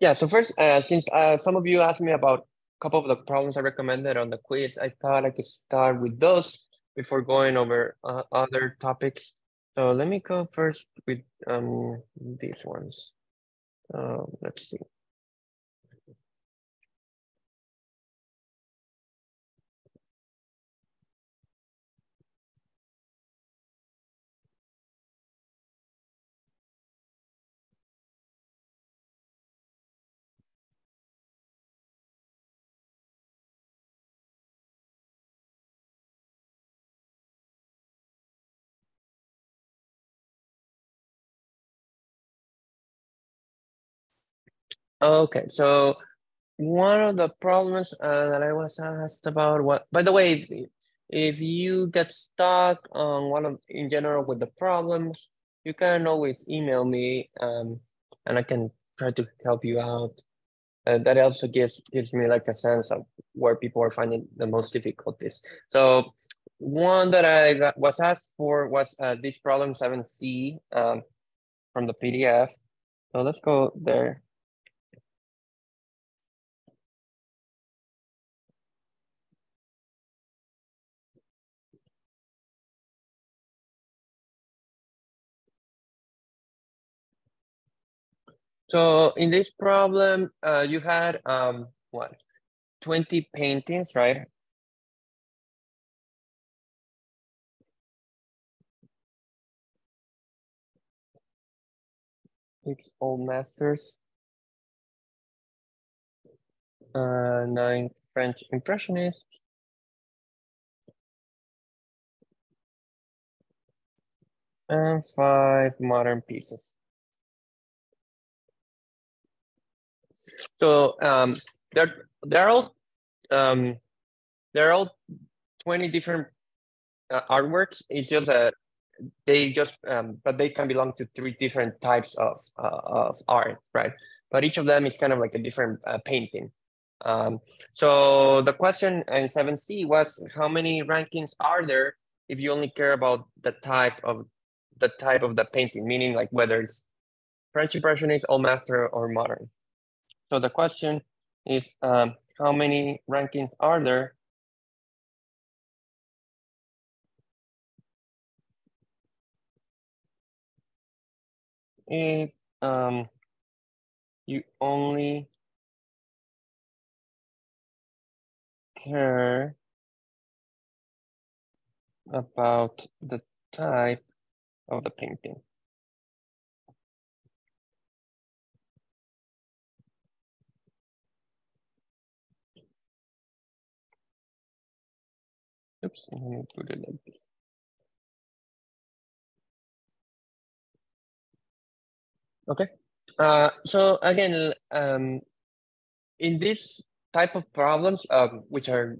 Yeah, so first, uh, since uh, some of you asked me about a couple of the problems I recommended on the quiz, I thought I could start with those before going over uh, other topics. So let me go first with um, these ones. Uh, let's see. Okay, so one of the problems uh, that I was asked about what, by the way, if, you get stuck on one of, in general with the problems, you can always email me um, and I can try to help you out. Uh, that also gives gives me like a sense of where people are finding the most difficulties. So one that I got, was asked for was uh, this problem 7C um, from the PDF. So let's go there. So in this problem, uh, you had um, what, 20 paintings, right? Six old masters, uh, nine French impressionists, and five modern pieces. So um, they're they're all um, they're all twenty different uh, artworks. It's just that they just um, but they can belong to three different types of uh, of art, right? But each of them is kind of like a different uh, painting. Um, so the question in 7C was how many rankings are there if you only care about the type of the type of the painting, meaning like whether it's French Impressionist, Old Master, or Modern. So the question is um, how many rankings are there? If um, you only care about the type of the painting. Put it like this. Okay. Uh, so again, um, in this type of problems, um, which are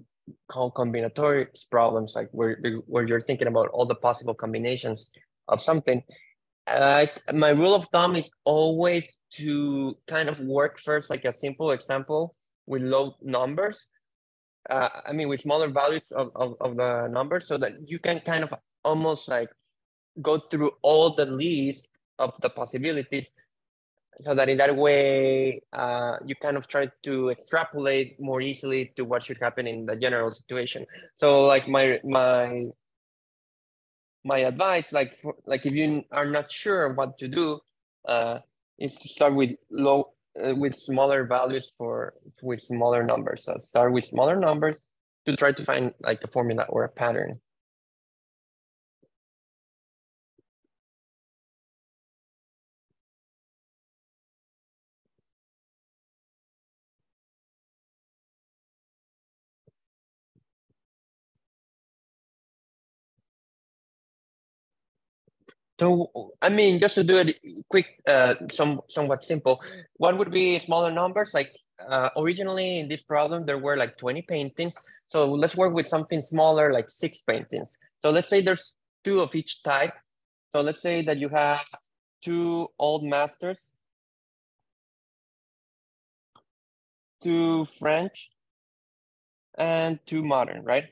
called combinatorics problems, like where, where you're thinking about all the possible combinations of something, my rule of thumb is always to kind of work first like a simple example with low numbers uh, I mean, with smaller values of, of, of the numbers so that you can kind of almost like go through all the list of the possibilities so that in that way uh, you kind of try to extrapolate more easily to what should happen in the general situation. So like my my my advice like for, like if you are not sure what to do uh, is to start with low uh, with smaller values for with smaller numbers. So start with smaller numbers to try to find like a formula or a pattern. So, I mean, just to do it quick, uh, some somewhat simple, what would be smaller numbers? Like uh, originally in this problem, there were like 20 paintings. So let's work with something smaller, like six paintings. So let's say there's two of each type. So let's say that you have two old masters, two French, and two modern, right?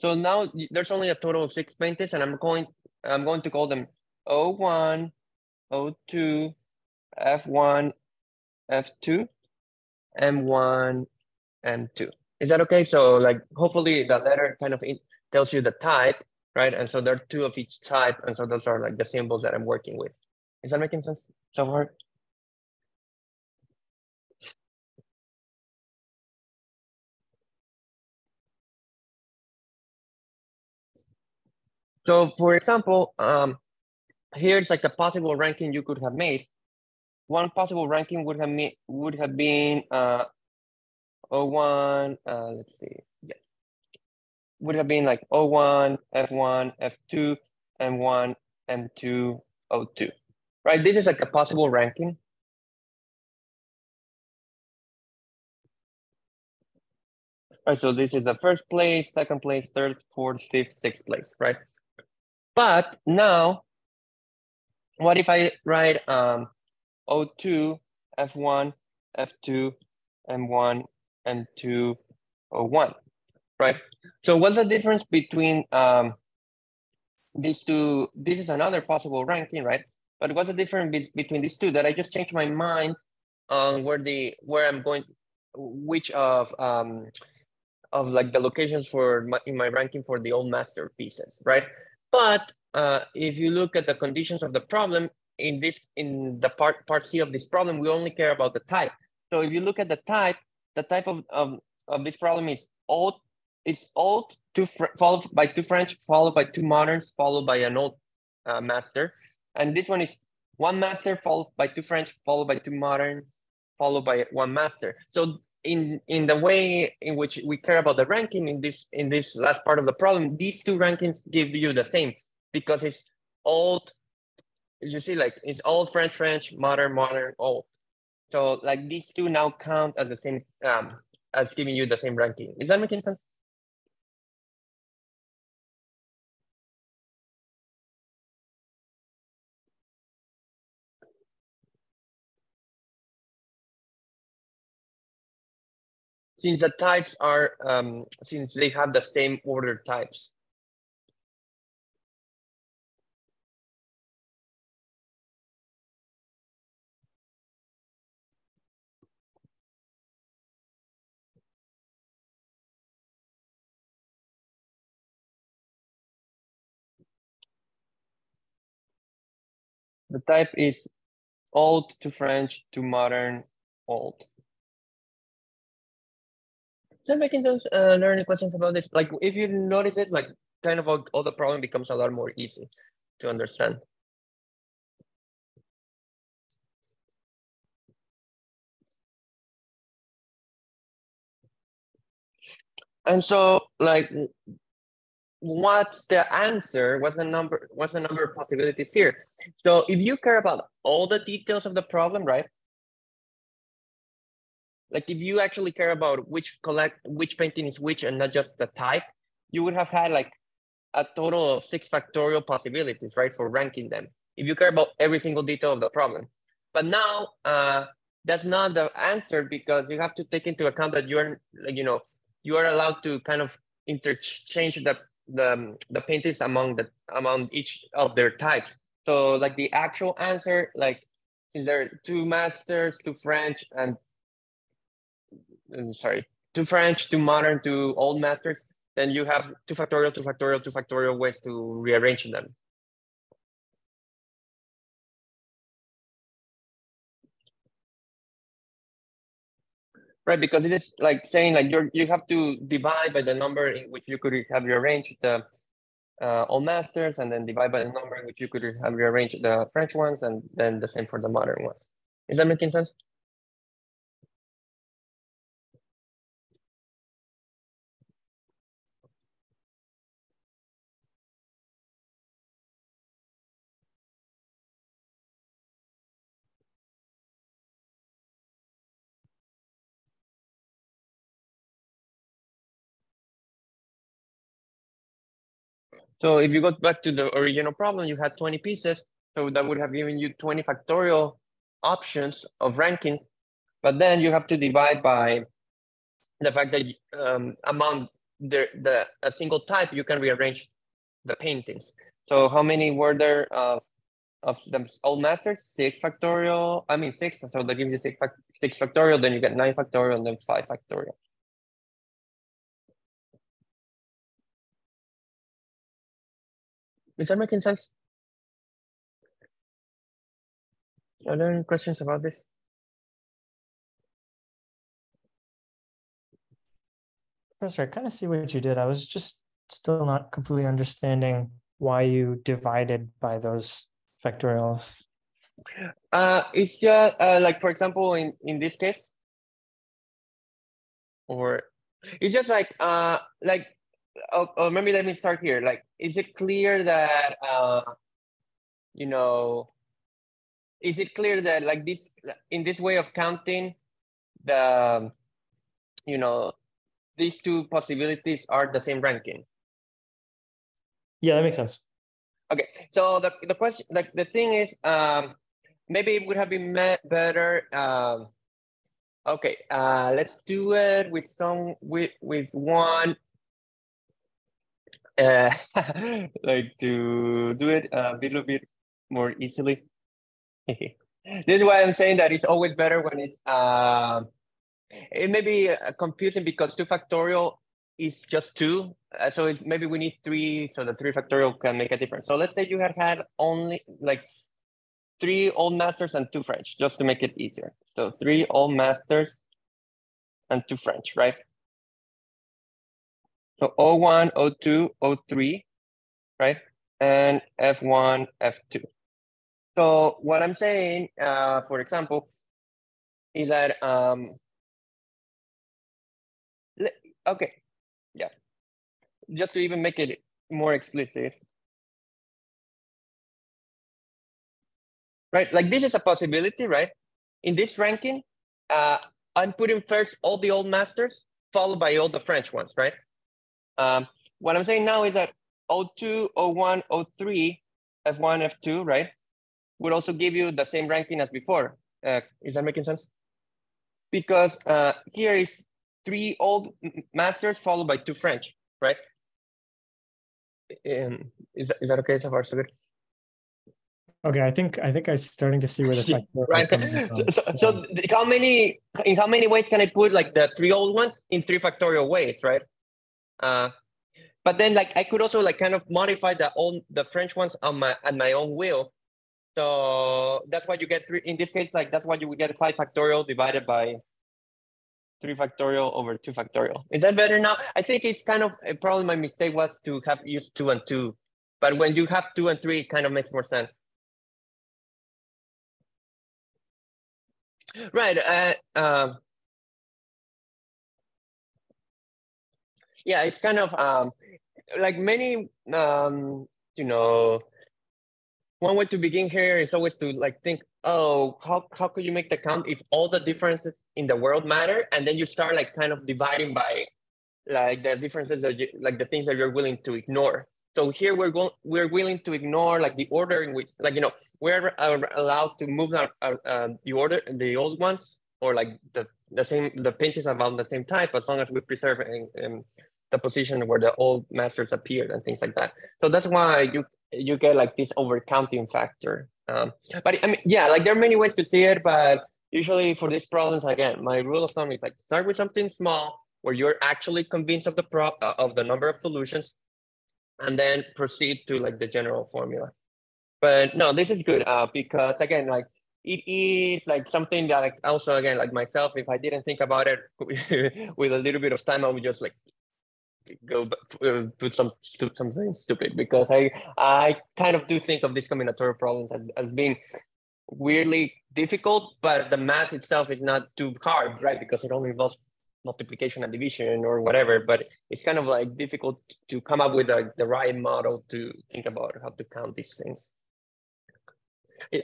So now there's only a total of six paintings and I'm going I'm going to call them O1, O2, F1, F2, M1, M2. Is that okay? So like, hopefully the letter kind of tells you the type, right? And so there are two of each type. And so those are like the symbols that I'm working with. Is that making sense so far? So for example, um, here's like a possible ranking you could have made. One possible ranking would have made, would have been uh, 01, uh, let's see, yeah. Would have been like 01, F1, F2, M1, M2, O2, right? This is like a possible ranking. Right, so this is the first place, second place, third, fourth, fifth, sixth place, right? But now, what if I write um, O2, F1, F2, M1, M2, O1, right? So what's the difference between um, these two? This is another possible ranking, right? But what's the difference be between these two? That I just changed my mind on where the where I'm going, which of um, of like the locations for my, in my ranking for the old masterpieces, right? But uh, if you look at the conditions of the problem in this in the part part C of this problem, we only care about the type. So if you look at the type, the type of of, of this problem is old is old two followed by two French, followed by two moderns, followed by an old uh, master, and this one is one master followed by two French, followed by two modern, followed by one master. So in in the way in which we care about the ranking in this in this last part of the problem, these two rankings give you the same because it's old. You see, like it's old French, French, modern, modern, old. So like these two now count as the same um as giving you the same ranking. Is that making sense? Since the types are, um, since they have the same order types. The type is old to French to modern old. That making sense? Uh, learning questions about this? Like if you notice it, like kind of all, all the problem becomes a lot more easy to understand. And so like, what's the answer? What's the number? What's the number of possibilities here? So if you care about all the details of the problem, right? Like if you actually care about which collect which painting is which and not just the type you would have had like a total of six factorial possibilities right for ranking them if you care about every single detail of the problem. But now uh, that's not the answer because you have to take into account that you're you know you are allowed to kind of interchange the the, the paintings among the among each of their types. So like the actual answer like since there are two masters two french and sorry, two French, two modern, two old masters, then you have two factorial, two factorial, two factorial ways to rearrange them. Right, because it is like saying like you you have to divide by the number in which you could have rearranged the uh, old masters and then divide by the number in which you could have rearranged the French ones and then the same for the modern ones. Is that making sense? So if you go back to the original problem, you had 20 pieces. So that would have given you 20 factorial options of rankings. But then you have to divide by the fact that um, among the, the a single type, you can rearrange the paintings. So how many were there? Uh, of them old masters, six factorial, I mean six, so that gives you six, fac six factorial, then you get nine factorial, and then five factorial. Is that making sense? Are there any questions about this? Professor, I kind of see what you did. I was just still not completely understanding why you divided by those factorials. Uh, it's just uh, like, for example, in, in this case, or it's just like, uh, like, oh, oh, maybe let me start here. Like, is it clear that, uh, you know, is it clear that like this, in this way of counting, the, you know, these two possibilities are the same ranking? Yeah, that makes sense. Okay, so the, the question, like the thing is, um, maybe it would have been better. Um, okay, uh, let's do it with some with with one. Uh, like to do it a little bit more easily. this is why I'm saying that it's always better when it's. Uh, it may be uh, confusing because two factorial is just two. Uh, so it, maybe we need three, so the three factorial can make a difference. So let's say you had had only like three old masters and two French, just to make it easier. So three old masters and two French, right? So O1, O2, O3, right? And F1, F2. So what I'm saying, uh, for example, is that, um, okay, yeah. Just to even make it more explicit. Right, like this is a possibility, right? In this ranking, uh, I'm putting first all the old masters, followed by all the French ones, right? Um, what I'm saying now is that O2, O1, O3, F1, F2, right? Would also give you the same ranking as before. Uh, is that making sense? Because uh, here is three old masters followed by two French, right? Um, is, that, is that okay so far, so good? Okay, I think I think I'm starting to see where the right. So, so, how many in how many ways can I put like the three old ones in three factorial ways, right? Uh, but then like I could also like kind of modify the old the French ones on my at my own will. So that's why you get three in this case, like that's why you would get five factorial divided by 3 factorial over 2 factorial. Is that better now? I think it's kind of, probably my mistake was to have used 2 and 2. But when you have 2 and 3, it kind of makes more sense. Right. Uh, um, yeah, it's kind of um, like many, um, you know, one way to begin here is always to like think oh, how, how could you make the count if all the differences in the world matter? And then you start like kind of dividing by like the differences that you, like the things that you're willing to ignore. So here we're going, we're willing to ignore like the order in which, like, you know, we're allowed to move our, uh, the order, the old ones, or like the, the same, the paintings about the same type, as long as we preserve in, in the position where the old masters appeared and things like that. So that's why you, you get like this overcounting factor. Um, but I mean, yeah, like there are many ways to see it, but usually for these problems, again, my rule of thumb is like start with something small where you're actually convinced of the prop uh, of the number of solutions, and then proceed to like the general formula. But no, this is good uh, because again, like it is like something that like also again like myself, if I didn't think about it with a little bit of time, I would just like go uh, put some something stupid because I I kind of do think of these combinatorial problems as, as being weirdly difficult, but the math itself is not too hard, right? Because it only involves multiplication and division or whatever, but it's kind of like difficult to come up with a, the right model to think about how to count these things.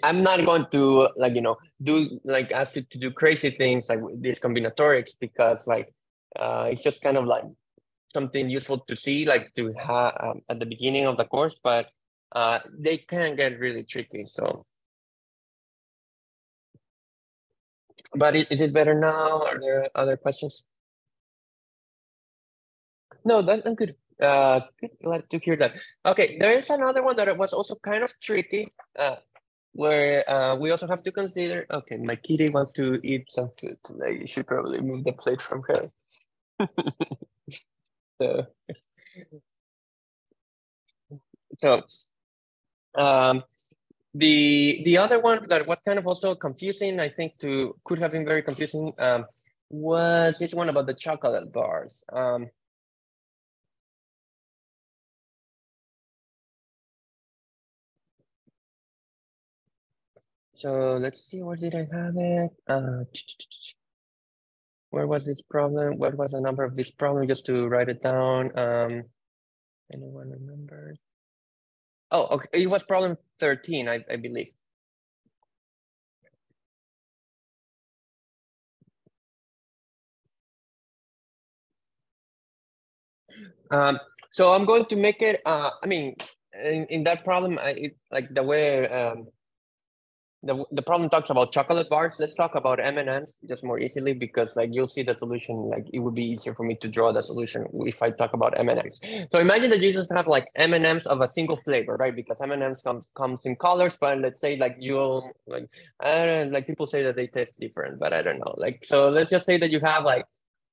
I'm not going to like, you know, do like ask you to do crazy things like these combinatorics because like, uh, it's just kind of like something useful to see, like to have um, at the beginning of the course, but uh, they can get really tricky. So, but is it better now? Are there other questions? No, that, I'm good. Uh, glad to hear that. Okay, there is another one that was also kind of tricky. Uh, where uh, we also have to consider, okay, my kitty wants to eat some food today. You should probably move the plate from her. so, so um, the the other one that was kind of also confusing, I think to could have been very confusing, um, was this one about the chocolate bars. Um, So let's see, where did I have it? Uh, where was this problem? What was the number of this problem? Just to write it down. Um, anyone remember? Oh, okay. It was problem 13, I, I believe. Um, so I'm going to make it, uh, I mean, in, in that problem, I, it, like the way um, the, the problem talks about chocolate bars. Let's talk about M&Ms just more easily because like you'll see the solution, like it would be easier for me to draw the solution if I talk about M&Ms. So imagine that you just have like M&Ms of a single flavor, right? Because M&Ms comes comes in colors, but let's say like you'll like, I don't know, like people say that they taste different, but I don't know. Like, so let's just say that you have like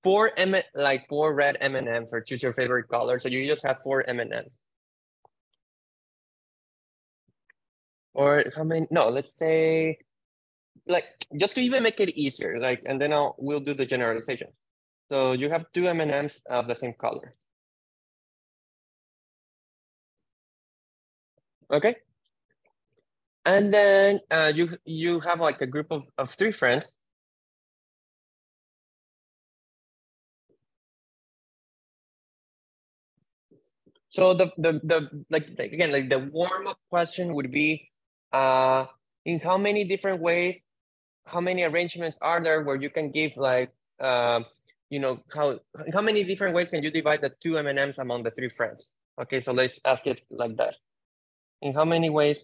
four M like four red M&Ms or choose your favorite color. So you just have four M&Ms. Or how many no let's say like just to even make it easier like and then i'll we'll do the generalization. So you have two m&ms of the same color. Okay. And then uh, you you have like a group of, of three friends. So the the the like again like the warm up question would be uh, in how many different ways, how many arrangements are there where you can give like, um, you know, how, how many different ways can you divide the two M&Ms among the three friends? Okay, so let's ask it like that. In how many ways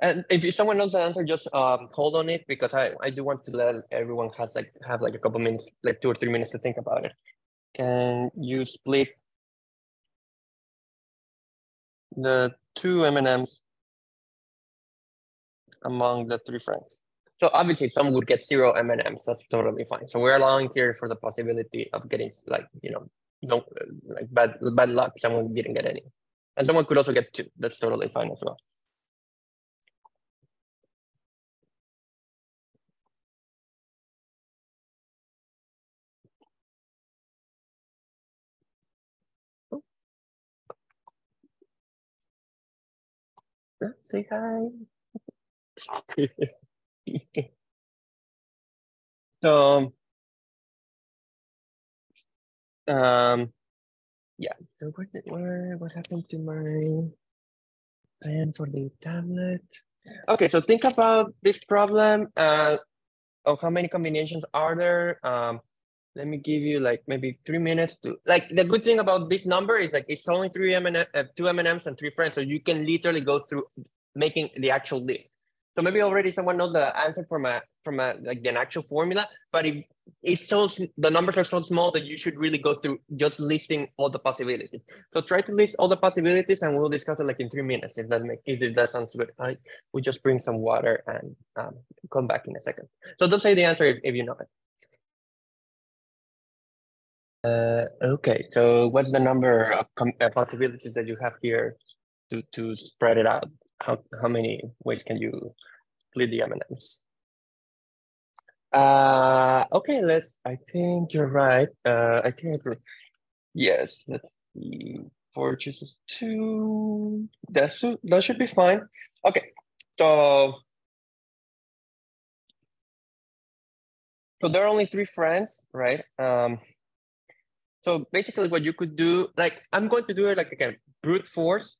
And if someone knows the answer, just um, hold on it because I, I do want to let everyone has like have like a couple minutes, like two or three minutes to think about it. Can you split the two M&Ms among the three friends. So obviously some would get zero M&Ms, that's totally fine. So we're allowing here for the possibility of getting like, you know, no, like bad, bad luck, someone didn't get any. And someone could also get two, that's totally fine as well. Say hi. so, um, yeah. So did where what happened to my plan for the tablet? Okay, so think about this problem. Uh, of how many combinations are there? Um, let me give you like maybe three minutes to like the good thing about this number is like it's only three M and uh, two M and M's and three friends, so you can literally go through making the actual list. So maybe already someone knows the answer from a from a like an actual formula, but if it's so the numbers are so small that you should really go through just listing all the possibilities. So try to list all the possibilities, and we'll discuss it like in three minutes if that make if that sounds good. I we just bring some water and um, come back in a second. So don't say the answer if, if you know it. Uh, okay, so what's the number of uh, possibilities that you have here to, to spread it out? How, how many ways can you split the M&Ms? Uh, okay, let's, I think you're right. Uh, I think, yes, let's see, four chooses two, that's, that should be fine. Okay, so, so there are only three friends, right? Um, so basically what you could do, like I'm going to do it like again, brute force.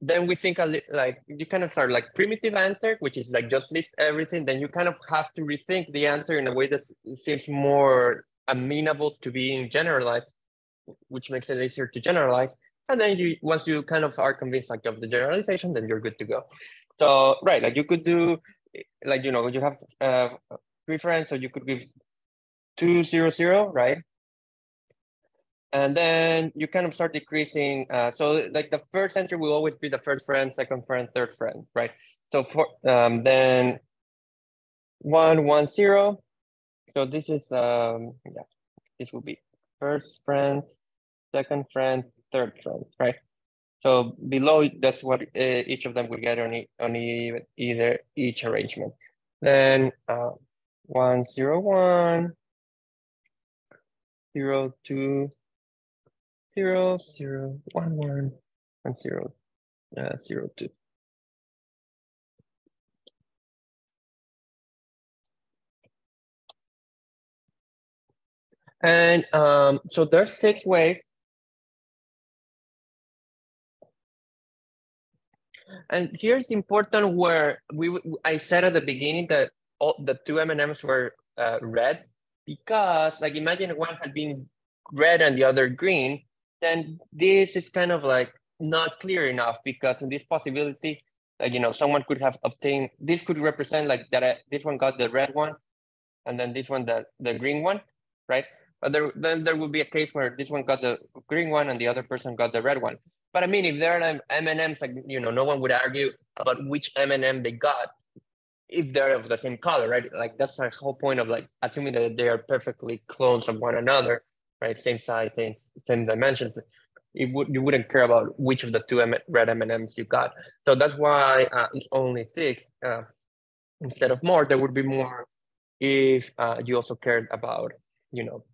Then we think a li- like you kind of start like primitive answer, which is like just list everything. Then you kind of have to rethink the answer in a way that seems more amenable to being generalized, which makes it easier to generalize. And then you once you kind of are convinced like of the generalization, then you're good to go. So right, like you could do like you know you have uh, three friends, so you could give two zero zero, right? And then you kind of start decreasing. Uh, so like the first entry will always be the first friend, second friend, third friend, right? So for um, then one, one, zero. So this is, um, yeah, this will be first friend, second friend, third friend, right? So below, that's what uh, each of them will get on, e on e either each arrangement. Then uh, one, zero, one, zero, two, zero, zero, one, one, and zero, uh, zero, two. And um, so there's six ways. And here's important where we I said at the beginning that all the two M&Ms were uh, red because like imagine one had been red and the other green, then this is kind of like not clear enough because in this possibility, like, you know, someone could have obtained, this could represent like that uh, this one got the red one and then this one, the, the green one, right? But there, then there would be a case where this one got the green one and the other person got the red one. But I mean, if there are M&Ms, like, you know, no one would argue about which M&M they got if they're of the same color, right? Like that's the whole point of like assuming that they are perfectly clones of one another, right? Same size, same, same dimensions. It would, you wouldn't care about which of the two M red M&Ms you got. So that's why uh, it's only six uh, instead of more. There would be more if uh, you also cared about, you know,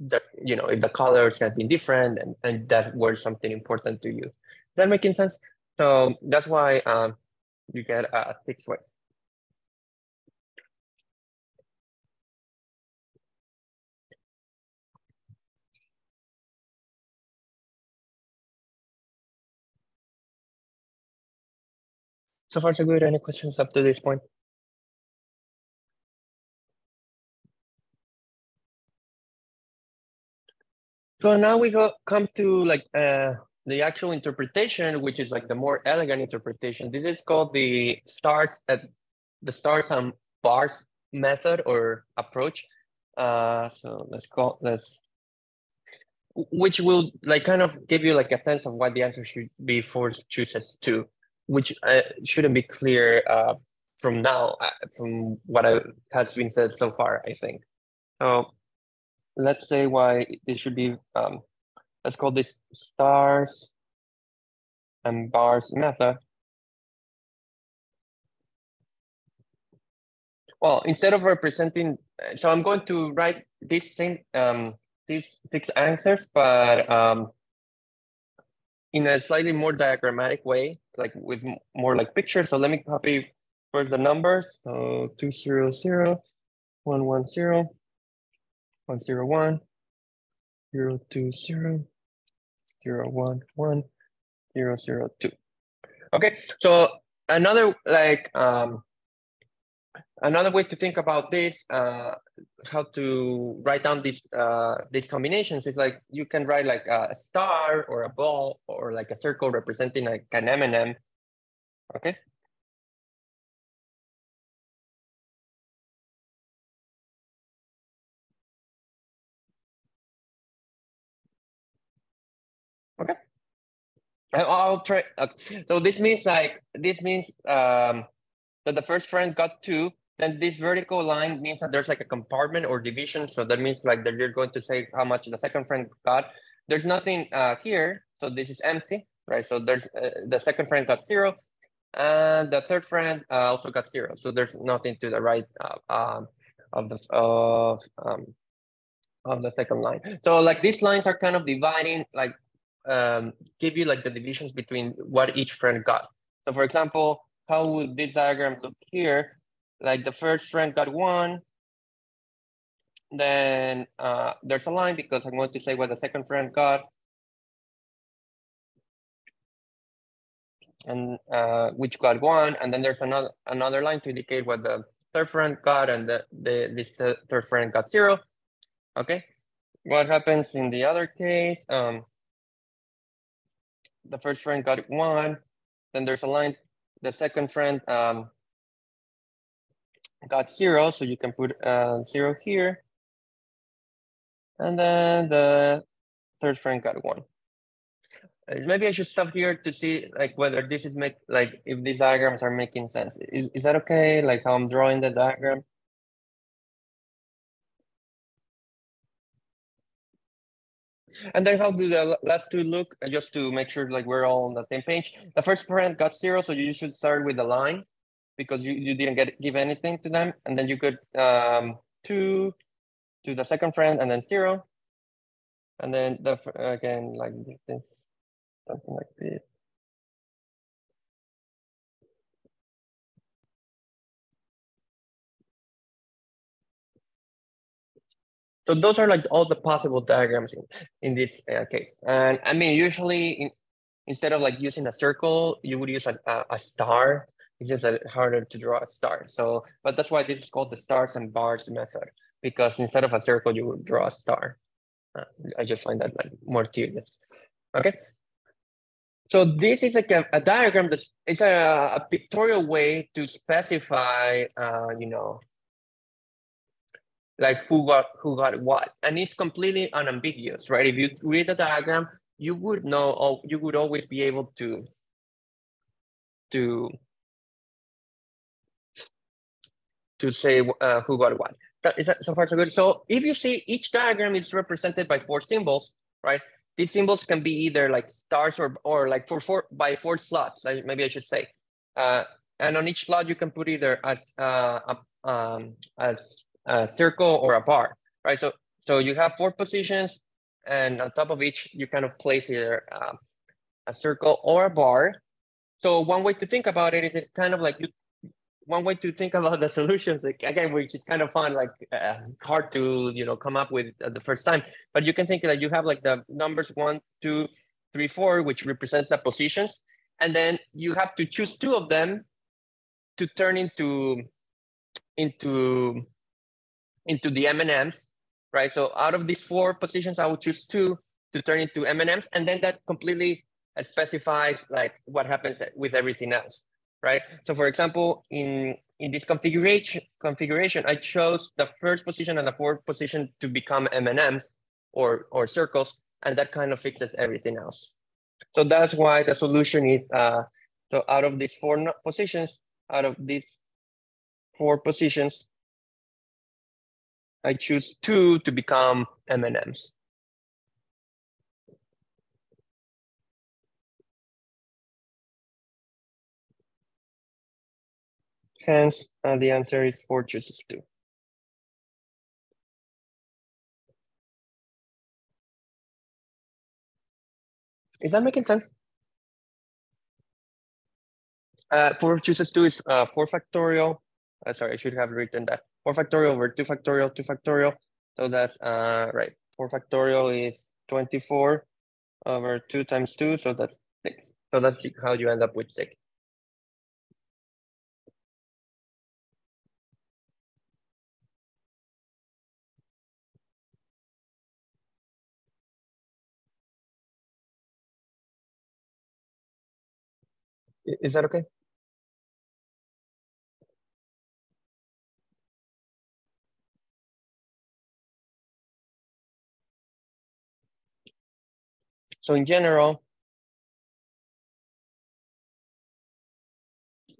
the, you know, if the colors had been different and, and that were something important to you. Is that making sense? So that's why um, you get uh, six ways. So far, so good. Any questions up to this point? So now we go come to like uh, the actual interpretation, which is like the more elegant interpretation. This is called the stars at the stars and bars method or approach. Uh, so let's call let's which will like kind of give you like a sense of what the answer should be four chooses two, which uh, shouldn't be clear uh, from now, uh, from what I, has been said so far, I think. So let's say why this should be, um, let's call this stars and bars method. Well, instead of representing, so I'm going to write this same, um, these six answers, but um, in a slightly more diagrammatic way, like with more like pictures. So let me copy first the numbers. So 200, 110, 101, 020, 011, 002. Okay, so another like um, another way to think about this, uh, how to write down these uh, these combinations is like you can write like a star or a ball or like a circle representing like an M&M. Okay, Okay. I'll try. Uh, so this means like, this means um, that the first friend got two, then this vertical line means that there's like a compartment or division. So that means like that you're going to say how much the second friend got. There's nothing uh, here. So this is empty, right? So there's uh, the second friend got zero and the third friend uh, also got zero. So there's nothing to the right um, of the of um, of the second line. So like these lines are kind of dividing like um, give you like the divisions between what each friend got. So for example, how would this diagram look here? Like the first friend got one, then uh, there's a line because I'm going to say what the second friend got. And uh, which got one, and then there's another another line to indicate what the third friend got and the, the this third friend got zero. Okay, what happens in the other case? Um, the first friend got one, then there's a line, the second friend um, got zero, so you can put uh, zero here. And then the third friend got one. Uh, Maybe I should stop here to see like whether this is make like if these diagrams are making sense. Is, is that okay? Like how I'm drawing the diagram? And then how do the last two look? Uh, Just to make sure like we're all on the same page. The first friend got zero, so you should start with the line because you, you didn't get give anything to them. And then you could um two to the second friend and then zero. And then the again like this, something like this. So those are like all the possible diagrams in, in this uh, case. And I mean, usually in, instead of like using a circle, you would use a, a, a star. It's just uh, harder to draw a star. So, but that's why this is called the stars and bars method, because instead of a circle, you would draw a star. Uh, I just find that like more tedious. Okay. So this is a, a diagram that's it's a, a pictorial way to specify, uh, you know, like who got who got what and it's completely unambiguous right if you read the diagram you would know or you would always be able to to to say uh, who got what that is that so far so good so if you see each diagram is represented by four symbols right these symbols can be either like stars or or like for four by four slots maybe i should say uh, and on each slot you can put either as uh, a, um, as a circle or a bar, right? So so you have four positions, and on top of each, you kind of place either um, a circle or a bar. So one way to think about it is it's kind of like you. One way to think about the solutions, like, again, which is kind of fun, like uh, hard to you know come up with at the first time. But you can think that you have like the numbers one, two, three, four, which represents the positions, and then you have to choose two of them to turn into into into the M&Ms, right? So out of these four positions, I would choose two to turn into M&Ms, and then that completely uh, specifies like what happens with everything else, right? So for example, in in this configuration configuration, I chose the first position and the fourth position to become M&Ms or or circles, and that kind of fixes everything else. So that's why the solution is uh, so out of these four positions, out of these four positions, I choose two to become M&Ms. Hence, uh, the answer is four choices two. Is that making sense? Uh, 4 chooses 2 is uh, 4 factorial. Uh, sorry, I should have written that. 4 factorial over 2 factorial, 2 factorial. So that, uh, right, 4 factorial is 24 over 2 times 2. So that's 6. So that's how you end up with 6. Is that okay? So in general,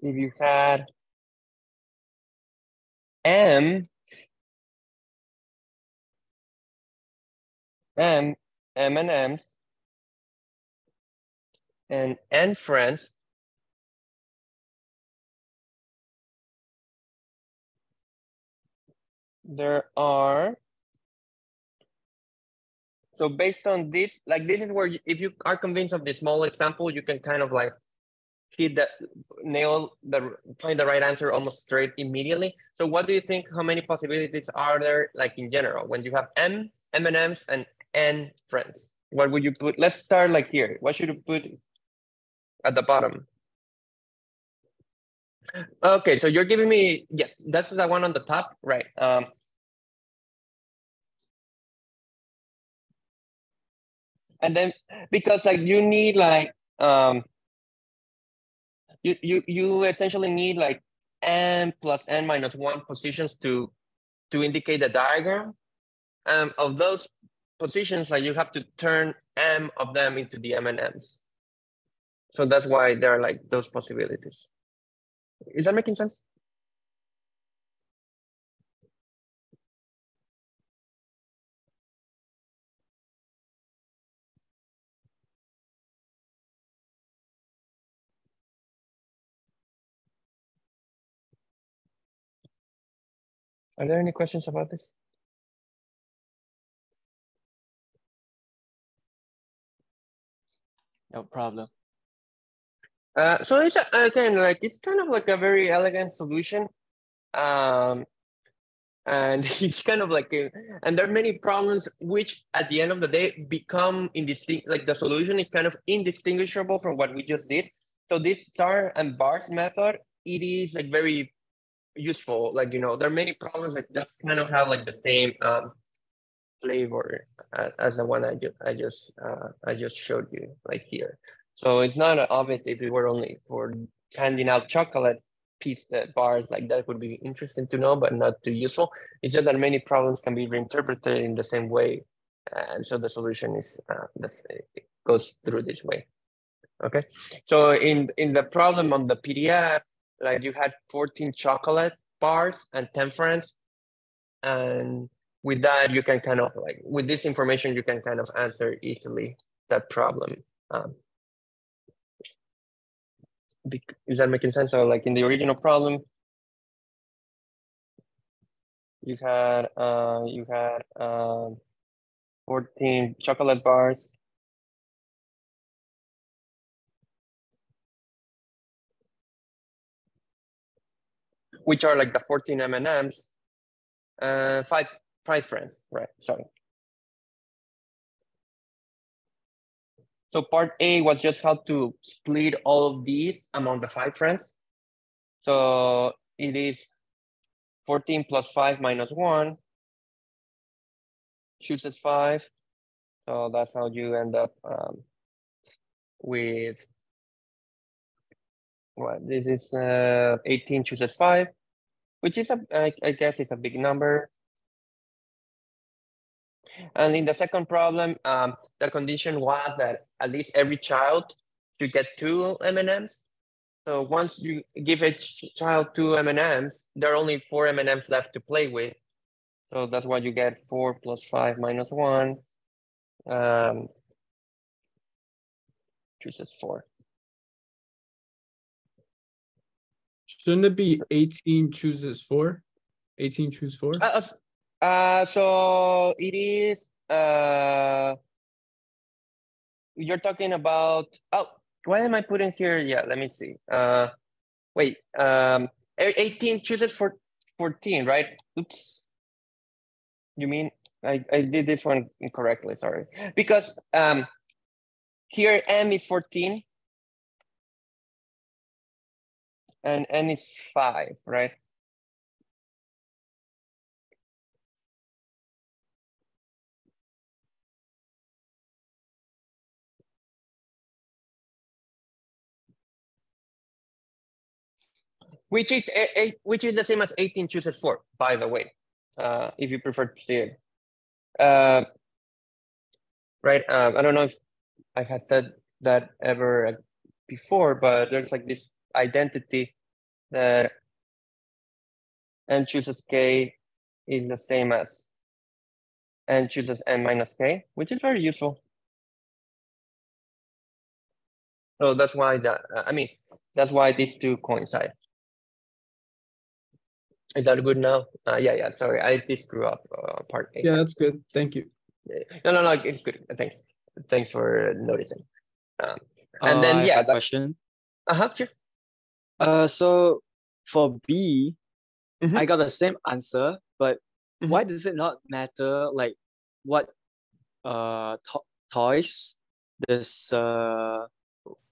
if you had M, M, M and M's, and N friends, there are so based on this like this is where you, if you are convinced of the small example you can kind of like hit the nail the find the right answer almost straight immediately. So what do you think how many possibilities are there like in general when you have m m&ms and n friends? What would you put let's start like here. What should you put at the bottom okay so you're giving me yes that's the one on the top right um and then because like you need like um you you you essentially need like n plus n minus one positions to to indicate the diagram um of those positions, like you have to turn m of them into the m and m's. So that's why there are like those possibilities. Is that making sense? Are there any questions about this? No problem. Uh, so it's a, again like it's kind of like a very elegant solution, um, and it's kind of like a, and there are many problems which at the end of the day become indistinct. Like the solution is kind of indistinguishable from what we just did. So this star and bars method, it is like very useful. Like you know, there are many problems that just kind of have like the same um, flavor as the one I just I just uh, I just showed you like here. So it's not obvious if it were only for handing out chocolate piece uh, bars like that would be interesting to know, but not too useful. It's just that many problems can be reinterpreted in the same way, and so the solution is uh, that it goes through this way. Okay, so in in the problem on the PDF, like you had 14 chocolate bars and 10 friends, and with that you can kind of like with this information you can kind of answer easily that problem um, is that making sense so like in the original problem you had uh you had uh, 14 chocolate bars which are like the 14 M&Ms, uh, five five friends, right? Sorry. So part A was just how to split all of these among the five friends. So it is 14 plus 5 minus 1 chooses 5. So that's how you end up um, with well, this is uh, 18 chooses 5, which is a I, I guess it's a big number. And in the second problem, um, the condition was that at least every child should get two M&Ms. So once you give each child two M&Ms, there are only four M&Ms left to play with. So that's why you get four plus five minus one. Um, chooses four. Shouldn't it be 18 chooses four? 18 choose four? Uh, uh, so it is, uh, you're talking about, oh, why am I putting here? Yeah, let me see. Uh, wait, um, 18 chooses for 14, right? Oops. You mean, I, I did this one incorrectly, sorry. Because um, here M is 14 and N is five, right? Which is a, a, which is the same as 18 chooses 4, by the way, uh, if you prefer to see it. Uh, right, um, I don't know if I had said that ever before, but there's like this identity that n chooses k is the same as n chooses n minus k, which is very useful. So that's why that, I mean, that's why these two coincide. Is that good now? Uh, yeah, yeah. Sorry, I did screw up uh, part A. Yeah, that's good. Thank you. No, no, no. It's good. Thanks. Thanks for noticing. Um, and uh, then yeah, that, question. Uh huh. Sure. Uh, so for B, mm -hmm. I got the same answer, but mm -hmm. why does it not matter like what uh to toys this uh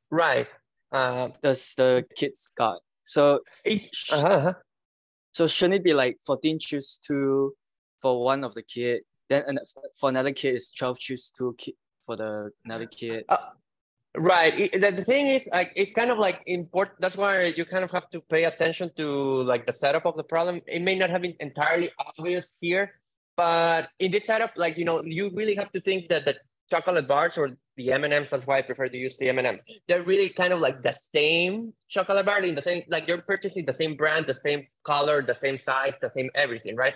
right uh does the kids got? So it's uh -huh. So shouldn't it be like 14 choose two for one of the kid, then for another kid is 12 choose two for the another kid? Uh, right. The, the thing is like it's kind of like important. That's why you kind of have to pay attention to like the setup of the problem. It may not have been entirely obvious here, but in this setup, like you know, you really have to think that the chocolate bars or the M&Ms, that's why I prefer to use the M&Ms. They're really kind of like the same chocolate bar in the same, like you're purchasing the same brand, the same color, the same size, the same everything, right?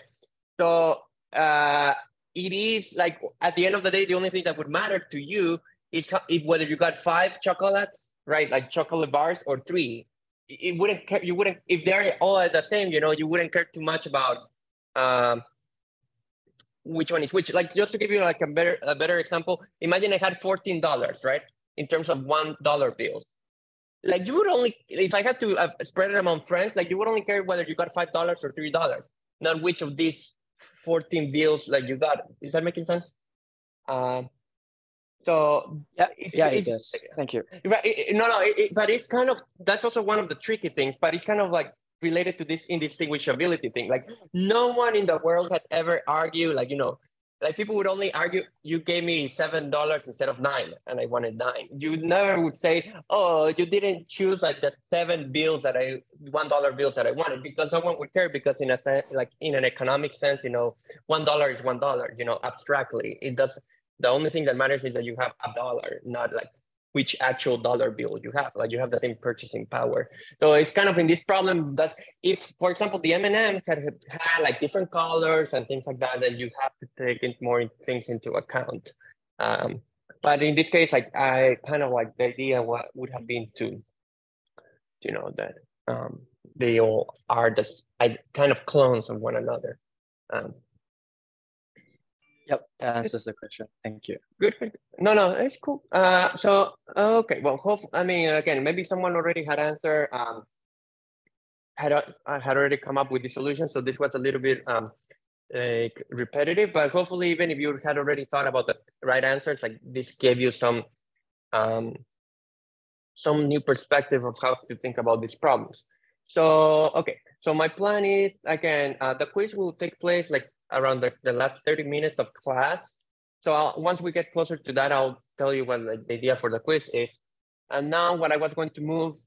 So uh, it is like at the end of the day, the only thing that would matter to you is if whether you got five chocolates, right? Like chocolate bars or three. It wouldn't care, you wouldn't, if they're all the same, you know, you wouldn't care too much about um, which one is which. Like just to give you like a better a better example, imagine I had fourteen dollars, right, in terms of one dollar bills. Like you would only if I had to uh, spread it among friends, like you would only care whether you got five dollars or three dollars, not which of these fourteen bills like you got. Is that making sense? Um, so yeah, it's, yeah, it's, it does. Thank you. Right, it, no, no, it, but it's kind of that's also one of the tricky things. But it's kind of like related to this indistinguishability thing. Like no one in the world had ever argued, like, you know, like people would only argue, you gave me seven dollars instead of nine, and I wanted nine. You never would say, oh, you didn't choose like the seven bills that I one dollar bills that I wanted, because someone would care. Because in a sense, like in an economic sense, you know, one dollar is one dollar. You know, abstractly, it does. The only thing that matters is that you have a dollar, not like which actual dollar bill you have. Like you have the same purchasing power. So it's kind of in this problem that if, for example, the M&Ms had, had like different colors and things like that, then you have to take more things into account. Um, but in this case, like I kind of like the idea what would have been to, you know, that um, they all are the I, kind of clones of one another. Um, Yep, that answers the question. Thank you. Good. No, no, it's cool. Uh, so okay, well, hope I mean again, maybe someone already had answered. Um, had uh, had already come up with the solution, so this was a little bit um, like repetitive, but hopefully, even if you had already thought about the right answers, like this gave you some um, some new perspective of how to think about these problems. So okay, so my plan is again, uh, the quiz will take place like around the, the last 30 minutes of class. So I'll, once we get closer to that, I'll tell you what the idea for the quiz is. And now what I was going to move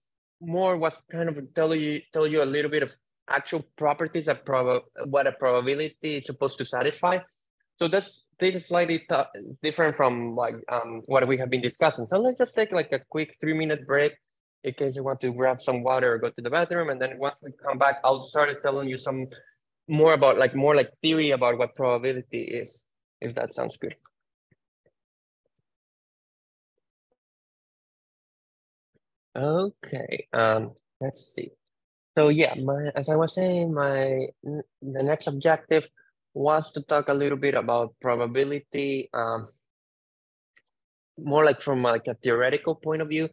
more was kind of tell you tell you a little bit of actual properties of prob what a probability is supposed to satisfy. So that's this is slightly different from like um, what we have been discussing. So let's just take like a quick three minute break in case you want to grab some water or go to the bathroom. And then once we come back, I'll start telling you some more about like more like theory about what probability is, if that sounds good. Okay, um, let's see. So yeah, my as I was saying, my the next objective was to talk a little bit about probability, um, more like from like a theoretical point of view.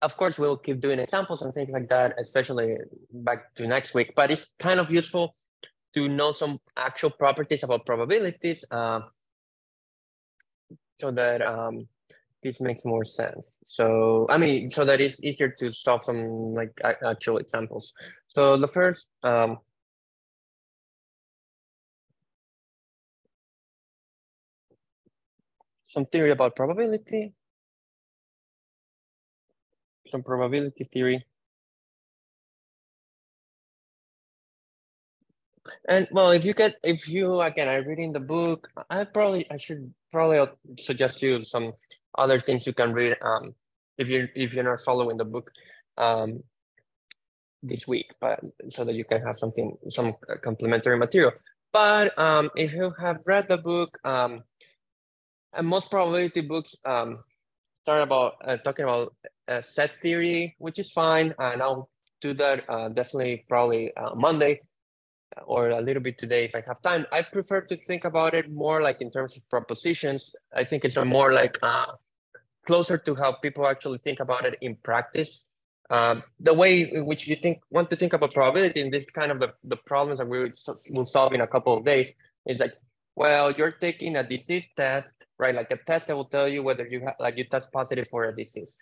Of course, we'll keep doing examples and things like that, especially back to next week. But it's kind of useful to know some actual properties about probabilities uh, so that um, this makes more sense. So, I mean, so that it's easier to solve some like actual examples. So the first, um, some theory about probability, some probability theory. And well, if you get, if you again are reading the book, I probably I should probably suggest you some other things you can read. Um, if you if you're not following the book, um, this week, but so that you can have something some complementary material. But um, if you have read the book, um, and most probability books um, start about uh, talking about uh, set theory, which is fine, and I'll do that uh, definitely probably uh, Monday or a little bit today if I have time. I prefer to think about it more like in terms of propositions. I think it's more like uh, closer to how people actually think about it in practice. Um, the way in which you think want to think about probability in this kind of the, the problems that we will solve in a couple of days is like, well, you're taking a disease test, right? Like a test that will tell you whether you have like you test positive for a disease,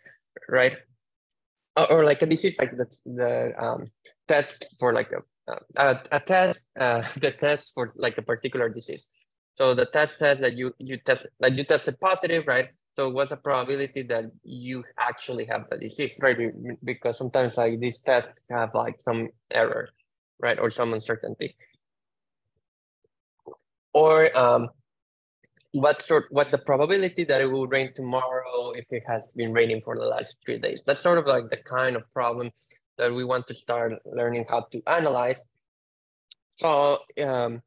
right? Or, or like a disease like the, the um, test for like a uh, a test, uh, the test for like a particular disease. So the test says that you you test like you tested positive, right? So what's the probability that you actually have the disease, right? Because sometimes like these tests have like some error, right, or some uncertainty. or um, what sort what's the probability that it will rain tomorrow if it has been raining for the last three days that's sort of like the kind of problem that we want to start learning how to analyze. So um,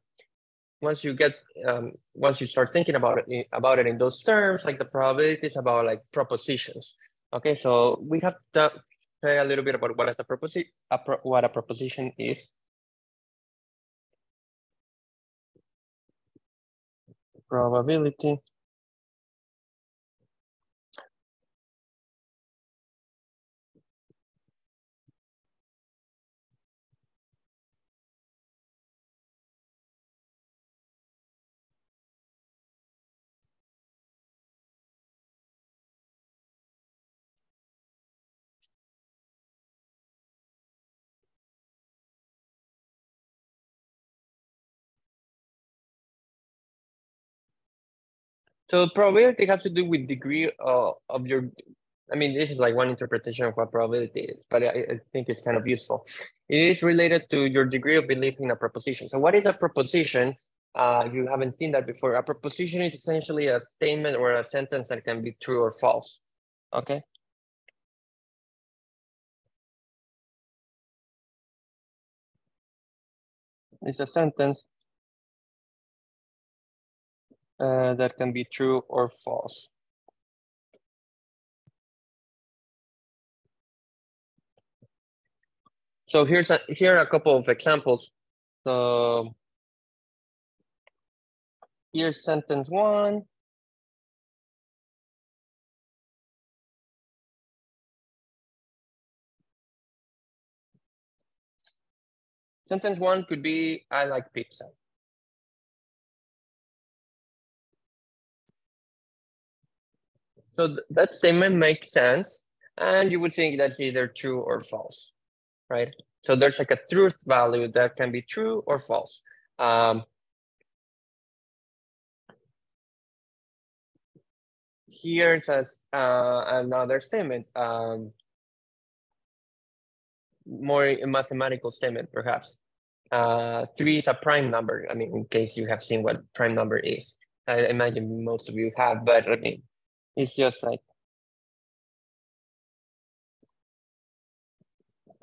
once you get um, once you start thinking about it about it in those terms like the probabilities about like propositions. Okay so we have to say a little bit about what is a proposition what a proposition is. Probability So probability has to do with degree uh, of your, I mean, this is like one interpretation of what probability is, but I, I, think it's kind of useful. It is related to your degree of belief in a proposition. So what is a proposition? Uh, you haven't seen that before. A proposition is essentially a statement or a sentence that can be true or false, okay? It's a sentence uh, that can be true or false. So here's a here are a couple of examples. So here's sentence one. Sentence one could be, I like pizza. So th that statement makes sense. And you would think that's either true or false, right? So there's like a truth value that can be true or false. Um, here's a, uh, another statement, um, more a mathematical statement, perhaps. Uh, three is a prime number. I mean, in case you have seen what prime number is. I imagine most of you have, but I mean, it's just like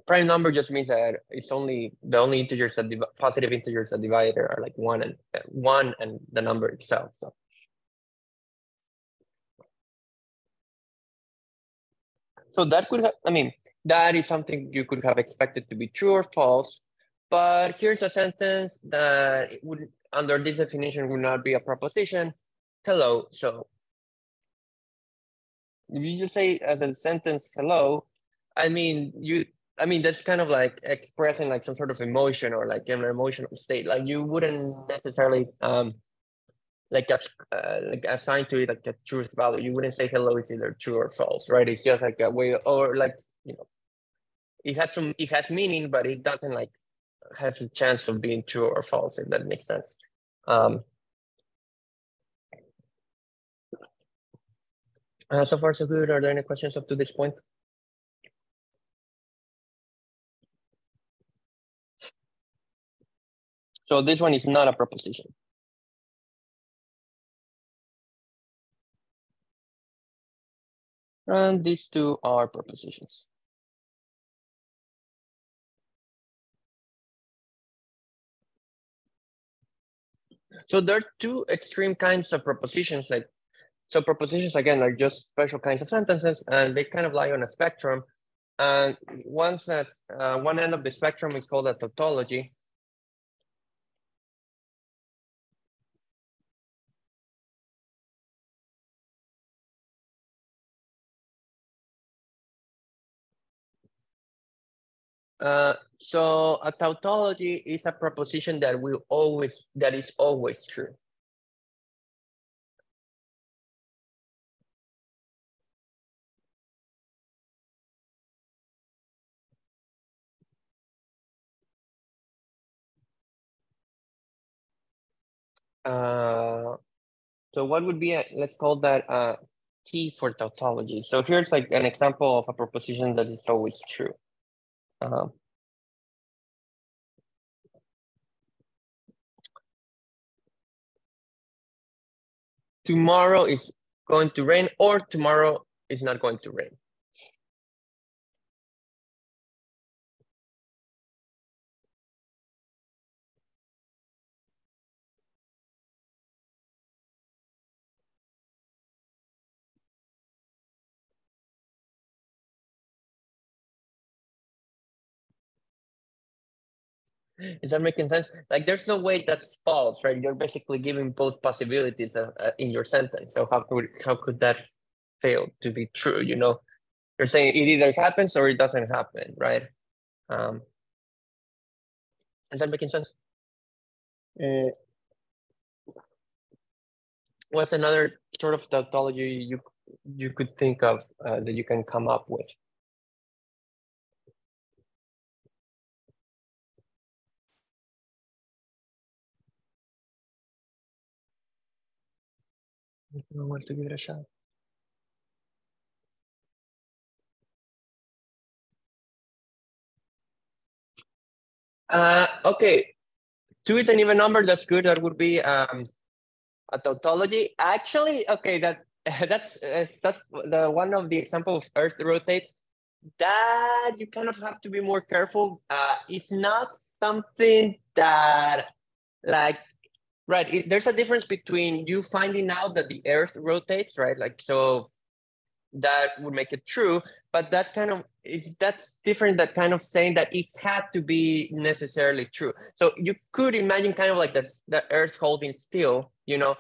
prime number just means that it's only the only integers that positive integers that divide are like one and one and the number itself. So. So that could have, I mean, that is something you could have expected to be true or false, but here's a sentence that would, under this definition, would not be a proposition. Hello, so if you just say as a sentence hello i mean you i mean that's kind of like expressing like some sort of emotion or like an emotional state. Like you wouldn't necessarily um like a, uh, like assign to it like a truth value. You wouldn't say hello it's either true or false right? It's just like a way or like you know it has some it has meaning but it doesn't like have a chance of being true or false if that makes sense. Um Uh, so far, so good. Are there any questions up to this point? So this one is not a proposition. And these two are propositions. So there are two extreme kinds of propositions, like so propositions, again, are just special kinds of sentences, and they kind of lie on a spectrum. And once that uh, one end of the spectrum is called a tautology. Uh, so a tautology is a proposition that will always that is always true. Uh, so what would be, a, let's call that uh, T for tautology. So here's like an example of a proposition that is always true. Um, tomorrow is going to rain or tomorrow is not going to rain. Is that making sense? Like, there's no way that's false, right? You're basically giving both possibilities uh, uh, in your sentence. So how could how could that fail to be true? You know, you're saying it either happens or it doesn't happen, right? Um, is that making sense? Uh, what's another sort of tautology you you could think of uh, that you can come up with? I want to give it a shot. Uh, okay, two is an even number. That's good. That would be um, a tautology. Actually, okay, that that's uh, that's the one of the example of Earth rotates. That you kind of have to be more careful. Uh, it's not something that like Right. It, there's a difference between you finding out that the Earth rotates, right? Like so, that would make it true. But that's kind of that's different. That kind of saying that it had to be necessarily true. So you could imagine kind of like the the Earth holding still, you know.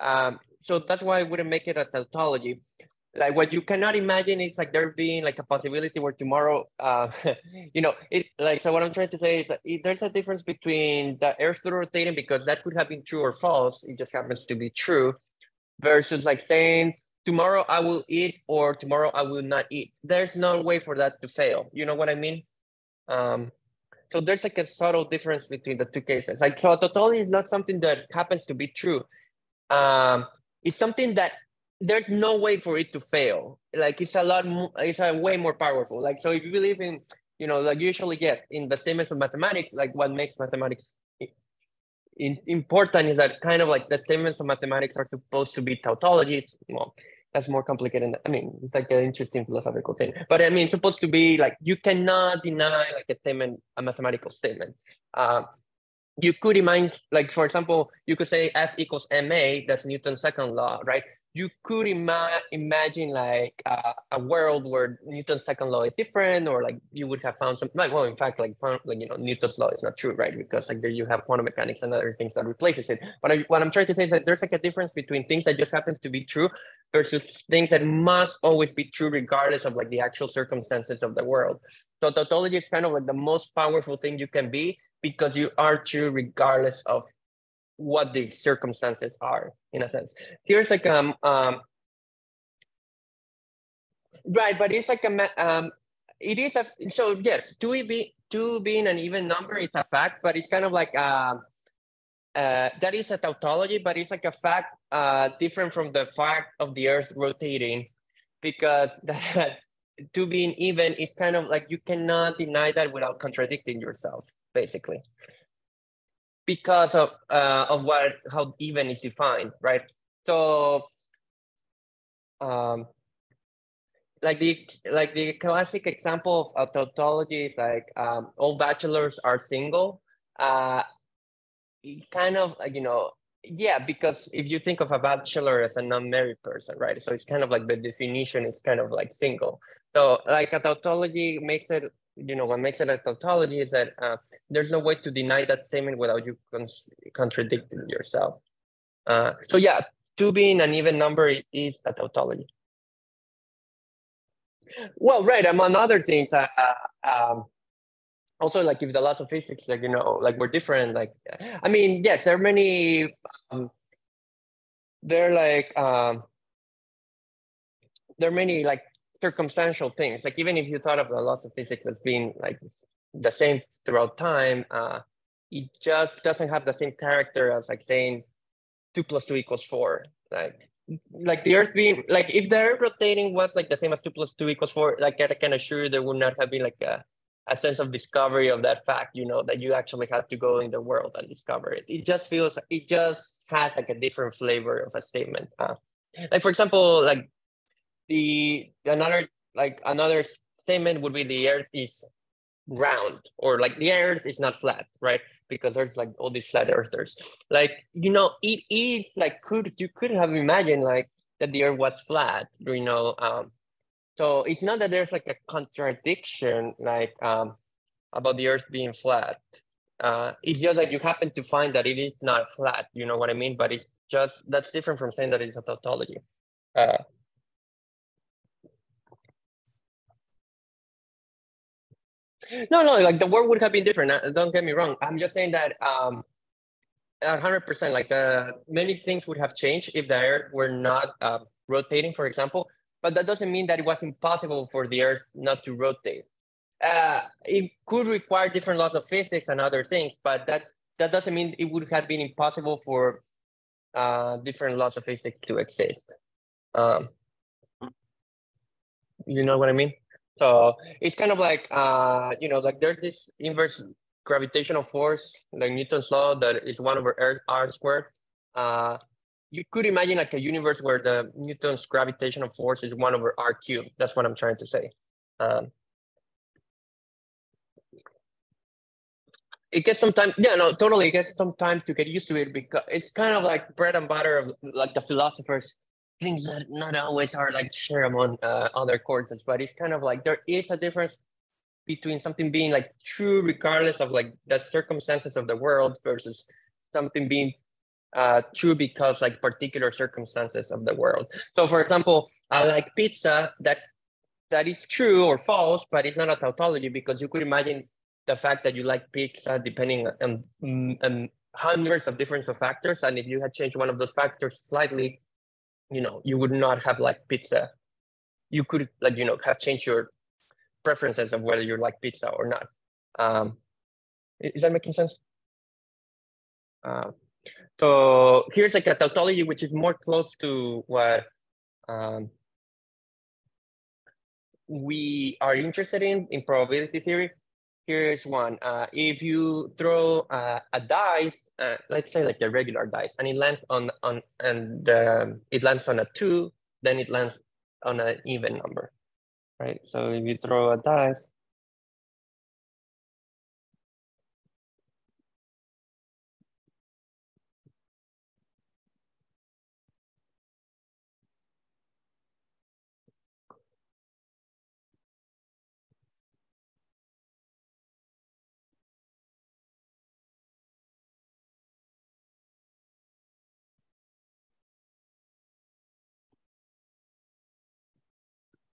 Um, so that's why I wouldn't make it a tautology like what you cannot imagine is like there being like a possibility where tomorrow uh you know it like so what i'm trying to say is that there's a difference between the earth rotating because that could have been true or false it just happens to be true versus like saying tomorrow i will eat or tomorrow i will not eat. There's no way for that to fail. You know what i mean? Um so there's like a subtle difference between the two cases. Like so tautology is not something that happens to be true. Um it's something that there's no way for it to fail. Like it's a lot, more, it's a way more powerful. Like so, if you believe in, you know, like usually yes, in the statements of mathematics, like what makes mathematics in, important is that kind of like the statements of mathematics are supposed to be tautologies. Well, that's more complicated. I mean, it's like an interesting philosophical thing. But I mean, it's supposed to be like you cannot deny like a statement, a mathematical statement. Uh, you could imagine, like for example, you could say F equals ma. That's Newton's second law, right? You could ima- imagine like uh, a world where Newton's second law is different, or like you would have found some like well, in fact, like like you know Newton's law is not true, right? Because like there you have quantum mechanics and other things that replaces it. But I, what I'm trying to say is that there's like a difference between things that just happens to be true versus things that must always be true regardless of like the actual circumstances of the world. So tautology is kind of like the most powerful thing you can be because you are true regardless of what the circumstances are in a sense. Here's like um um right, but it's like a um it is a so yes, two be two being an even number is a fact, but it's kind of like um uh, that is a tautology, but it's like a fact uh, different from the fact of the Earth rotating, because that two being even is kind of like you cannot deny that without contradicting yourself, basically because of uh, of what how even is defined, right? So, um, like the like the classic example of a tautology is like um, all bachelors are single. Uh, kind of you know yeah because if you think of a bachelor as a non-married person right so it's kind of like the definition is kind of like single so like a tautology makes it you know, what makes it a tautology is that uh, there's no way to deny that statement without you con contradicting yourself. Uh, so yeah, two being an even number is a tautology. Well, right, among other things, uh, uh, um, also like if the laws of physics, like, you know, like we're different, like, I mean, yes, there are many, um, there are like, um, there are many like circumstantial things. Like even if you thought of the laws of physics as being like the same throughout time, uh, it just doesn't have the same character as like saying two plus two equals four. Like like the Earth being like if the Earth rotating was like the same as two plus two equals four, like I can assure you there would not have been like a a sense of discovery of that fact, you know, that you actually have to go in the world and discover it. It just feels, it just has like a different flavor of a statement. Uh, like for example, like the another like another statement would be the Earth is round or like the Earth is not flat, right? Because there's like all these flat earthers. Like you know, it is like could you could have imagined like that the Earth was flat, you know. Um, so it's not that there's like a contradiction like um, about the Earth being flat. Uh, it's just like you happen to find that it is not flat. You know what I mean? But it's just that's different from saying that it's a tautology. Uh, no, no, like the world would have been different. Uh, don't get me wrong. I'm just saying that um, 100%, like uh, many things would have changed if the Earth were not uh, rotating, for example. But that doesn't mean that it was impossible for the Earth not to rotate. Uh, it could require different laws of physics and other things, but that, that doesn't mean it would have been impossible for uh, different laws of physics to exist. Um, you know what I mean? So it's kind of like, uh, you know, like there's this inverse gravitational force, like Newton's law, that is one over R, R squared. Uh, you could imagine like a universe where the Newton's gravitational force is one over R cubed. That's what I'm trying to say. Um, it gets some time. Yeah, no, totally. It gets some time to get used to it because it's kind of like bread and butter of like the philosophers things that not always are like share among uh, other courses, but it's kind of like there is a difference between something being like true regardless of like the circumstances of the world versus something being uh, true because like particular circumstances of the world. So for example, I like pizza, that that is true or false, but it's not a tautology because you could imagine the fact that you like pizza depending on, on hundreds of different factors. And if you had changed one of those factors slightly, you know, you would not have like pizza. You could like, you know, have changed your preferences of whether you like pizza or not. Um, is that making sense? Uh, so here's like a tautology which is more close to what um, we are interested in in probability theory. Here's one. Uh, if you throw uh, a dice, uh, let's say like a regular dice, and it lands on on and um, it lands on a two, then it lands on an even number, right? So if you throw a dice,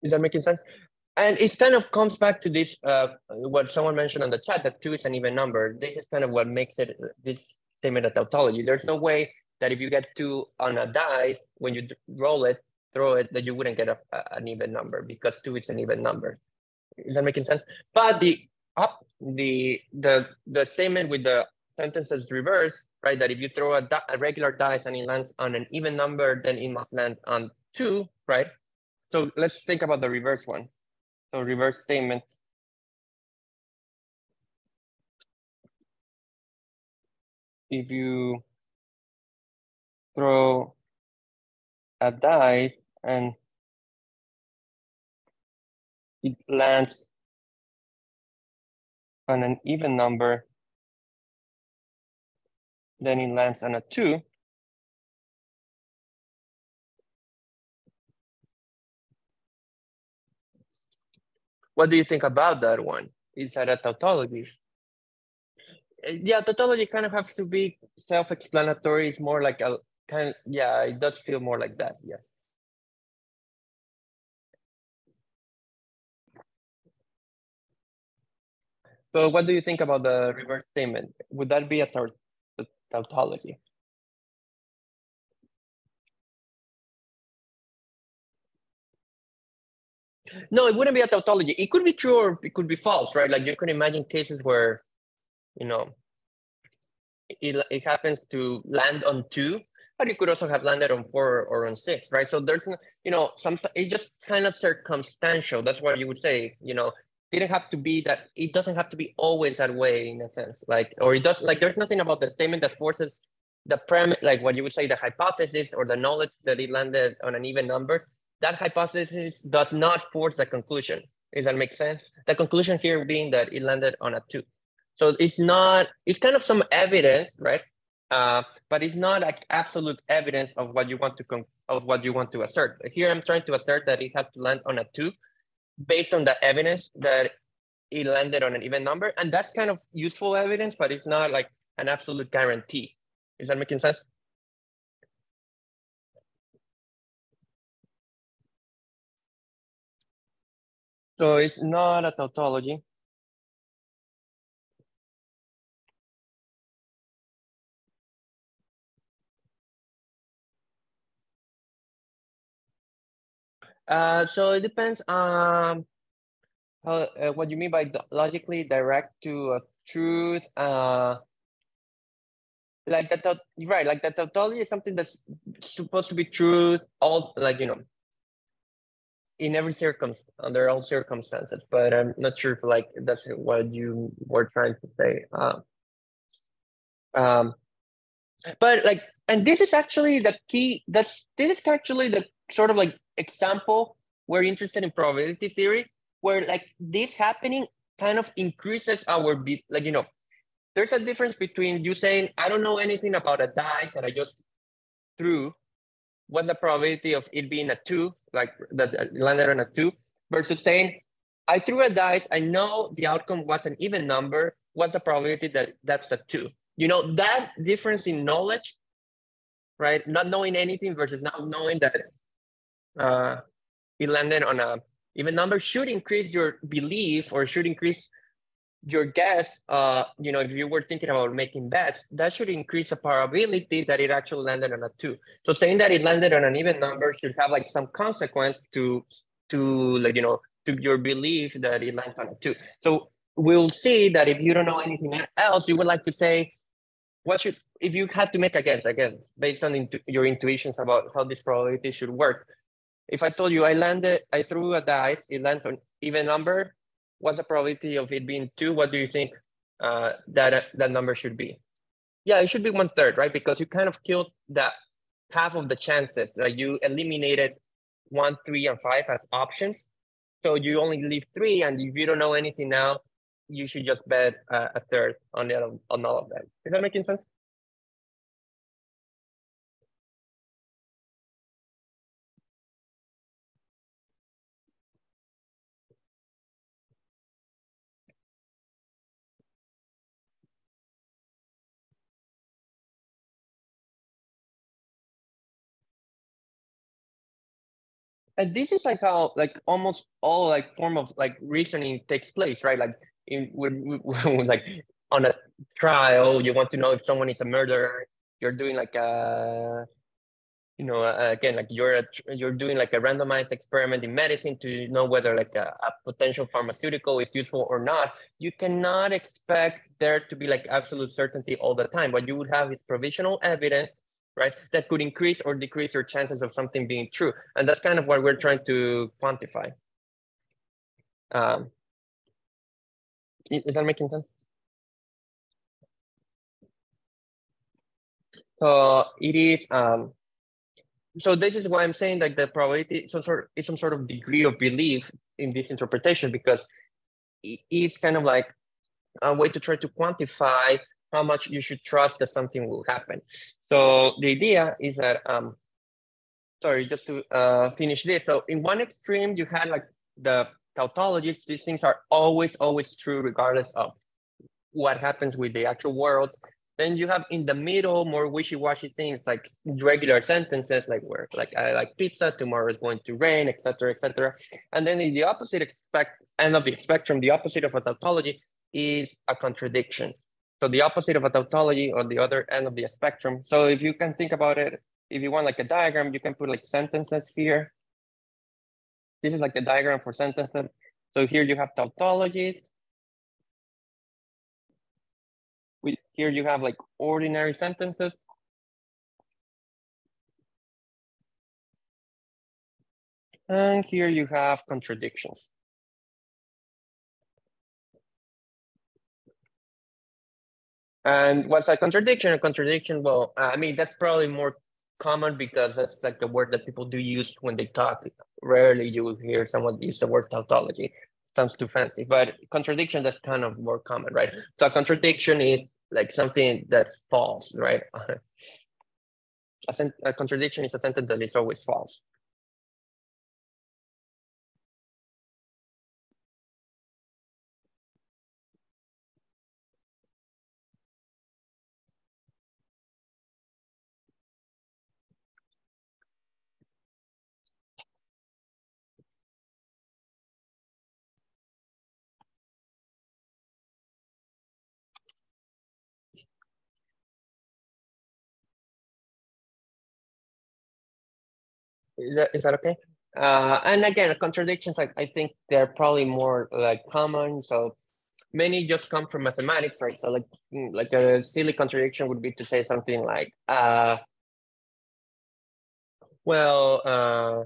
Is that making sense? And it kind of comes back to this, uh, what someone mentioned on the chat, that two is an even number. This is kind of what makes it this statement a tautology. There's no way that if you get two on a die, when you roll it, throw it, that you wouldn't get a, an even number because two is an even number. Is that making sense? But the up the the the statement with the sentences reverse, right? That if you throw a, a regular dice and it lands on an even number, then it must land on two, right? So let's think about the reverse one. So reverse statement. If you throw a die and it lands on an even number, then it lands on a two, What do you think about that one? Is that a tautology? Uh, yeah, tautology kind of has to be self-explanatory. It's more like a kind. Of, yeah, it does feel more like that. Yes. So, what do you think about the reverse statement? Would that be a tautology? No, it wouldn't be a tautology. It could be true or it could be false, right? Like you can imagine cases where, you know, it, it happens to land on two, but it could also have landed on four or on six, right? So there's, you know, some, it's just kind of circumstantial. That's what you would say, you know, didn't have to be that it doesn't have to be always that way in a sense like or it does like there's nothing about the statement that forces the premise like what you would say the hypothesis or the knowledge that it landed on an even number that hypothesis does not force the conclusion does that make sense the conclusion here being that it landed on a two so it's not it's kind of some evidence right uh, but it's not like absolute evidence of what you want to con- of what you want to assert here i'm trying to assert that it has to land on a two based on the evidence that it landed on an even number. And that's kind of useful evidence, but it's not like an absolute guarantee. Is that making sense? So it's not a tautology. Uh, so it depends on how, uh, what you mean by logically direct to a truth. Uh, like that, right? Like that tautology is something that's supposed to be truth. All like you know, in every circumstance, under all circumstances. But I'm not sure if like that's what you were trying to say. Uh, um, but like, and this is actually the key. That's this is actually the sort of like example we're interested in probability theory where like this happening kind of increases our like you know there's a difference between you saying i don't know anything about a die that i just threw what's the probability of it being a two like that landed on a two versus saying i threw a dice i know the outcome was an even number what's the probability that that's a two? You know that difference in knowledge right not knowing anything versus not knowing that uh, it landed on a even number should increase your belief or should increase your guess. Uh, you know, if you were thinking about making bets, that should increase the probability that it actually landed on a two. So saying that it landed on an even number should have like some consequence to to like you know to your belief that it lands on a two. So we'll see that if you don't know anything else, you would like to say, what should if you had to make a guess again based on intu your intuitions about how this probability should work if I told you I landed, I threw a dice, it lands on even number, what's the probability of it being two? What do you think uh, that uh, that number should be? Yeah, it should be one third, right? Because you kind of killed that half of the chances. Like you eliminated one, three, and five as options. So you only leave three, and if you don't know anything now, you should just bet uh, a third on the, on all of them. Is that making sense? And this is like how like almost all like form of like reasoning takes place right? Like in when, when like on a trial you want to know if someone is a murderer you're doing like a you know again like you're a, you're doing like a randomized experiment in medicine to know whether like a, a potential pharmaceutical is useful or not. You cannot expect there to be like absolute certainty all the time. What you would have is provisional evidence right? That could increase or decrease your chances of something being true. And that's kind of what we're trying to quantify. Um, is that making sense? So it is, um, so this is why I'm saying that the probability some sort is some sort of degree of belief in this interpretation because it is kind of like a way to try to quantify how much you should trust that something will happen. So the idea is that, um, sorry, just to uh, finish this. So in one extreme, you had like the tautologists, these things are always, always true regardless of what happens with the actual world. Then you have in the middle more wishy-washy things like regular sentences, like where like I like pizza, tomorrow is going to rain, etc., etc. And then in the opposite expect end of the spectrum, the opposite of a tautology is a contradiction. So the opposite of a tautology or the other end of the spectrum. So if you can think about it, if you want like a diagram, you can put like sentences here. This is like a diagram for sentences. So here you have tautologies. We, here you have like ordinary sentences. And here you have contradictions. And what's a contradiction? A contradiction, well, uh, I mean, that's probably more common because that's like the word that people do use when they talk. Rarely you will hear someone use the word tautology. Sounds too fancy, but contradiction that's kind of more common, right? So a contradiction is like something that's false, right? a, a contradiction is a sentence that is always false. Is that, is that okay? Uh, and again, contradictions, I, I think they're probably more like common. So many just come from mathematics, right? So like, mm, like a silly contradiction would be to say something like, uh, well, uh,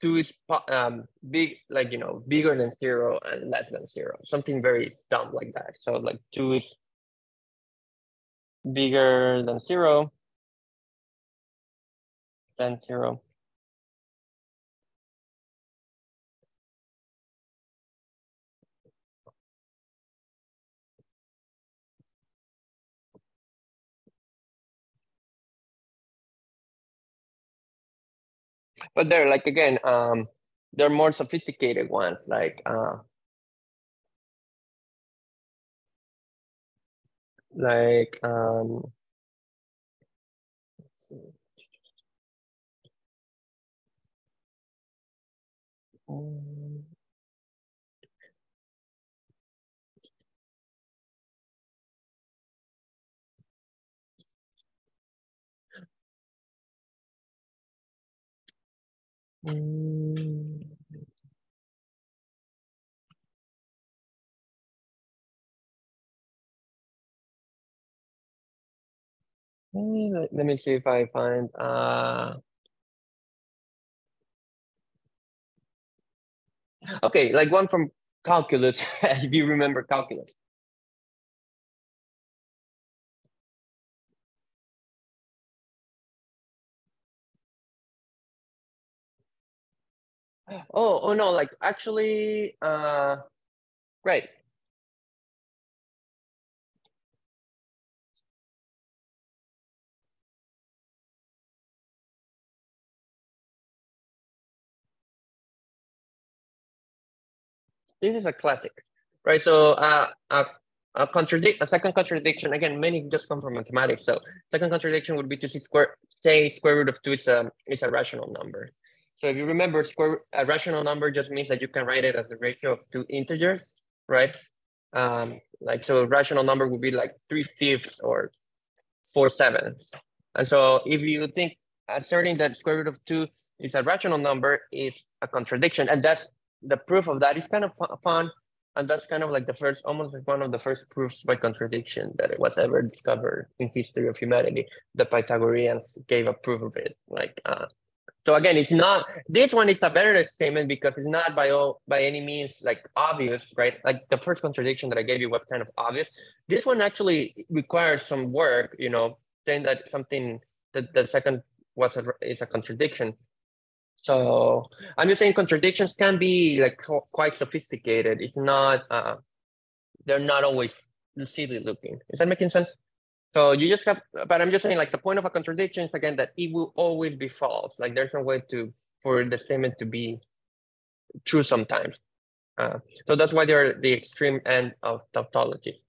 two is um, big, like, you know, bigger than zero and less than zero, something very dumb like that. So like two is bigger than zero, than zero. But they're like again um they're more sophisticated ones like uh like um let's see. Mm. Let, let me see if I find uh okay, like one from calculus, if you remember calculus. Oh, oh no, like actually, uh, right. This is a classic, right? So uh, a, a contradict, a second contradiction, again, many just come from mathematics. So second contradiction would be to say square, say square root of two is a, is a rational number. So if you remember, square a rational number just means that you can write it as a ratio of two integers, right? Um, like so, a rational number would be like three fifths or four sevenths. And so if you think asserting that square root of two is a rational number is a contradiction, and that's the proof of that is kind of fun. And that's kind of like the first, almost like one of the first proofs by contradiction that it was ever discovered in history of humanity. The Pythagoreans gave a proof of it. Like uh, so again, it's not this one is a better statement because it's not by all by any means like obvious, right? Like the first contradiction that I gave you was kind of obvious. This one actually requires some work, you know, saying that something that the second was a, is a contradiction. So I'm just saying contradictions can be like quite sophisticated. It's not uh, they're not always silly looking. Is that making sense? So you just have, but I'm just saying like the point of a contradiction is again that it will always be false. Like there's no way to, for the statement to be true sometimes. Uh, so that's why they're the extreme end of tautology.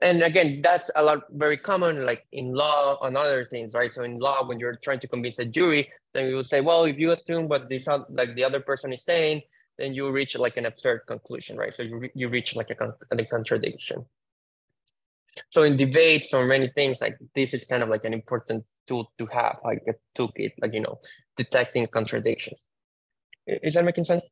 And again, that's a lot very common, like in law and other things, right? So in law, when you're trying to convince a jury, then you will say, well, if you assume what this like the other person is saying, then you reach like an absurd conclusion, right? So you, re you reach like a, con a contradiction. So in debates or many things, like this is kind of like an important tool to have, like a toolkit, like, you know, detecting contradictions. Is that making sense?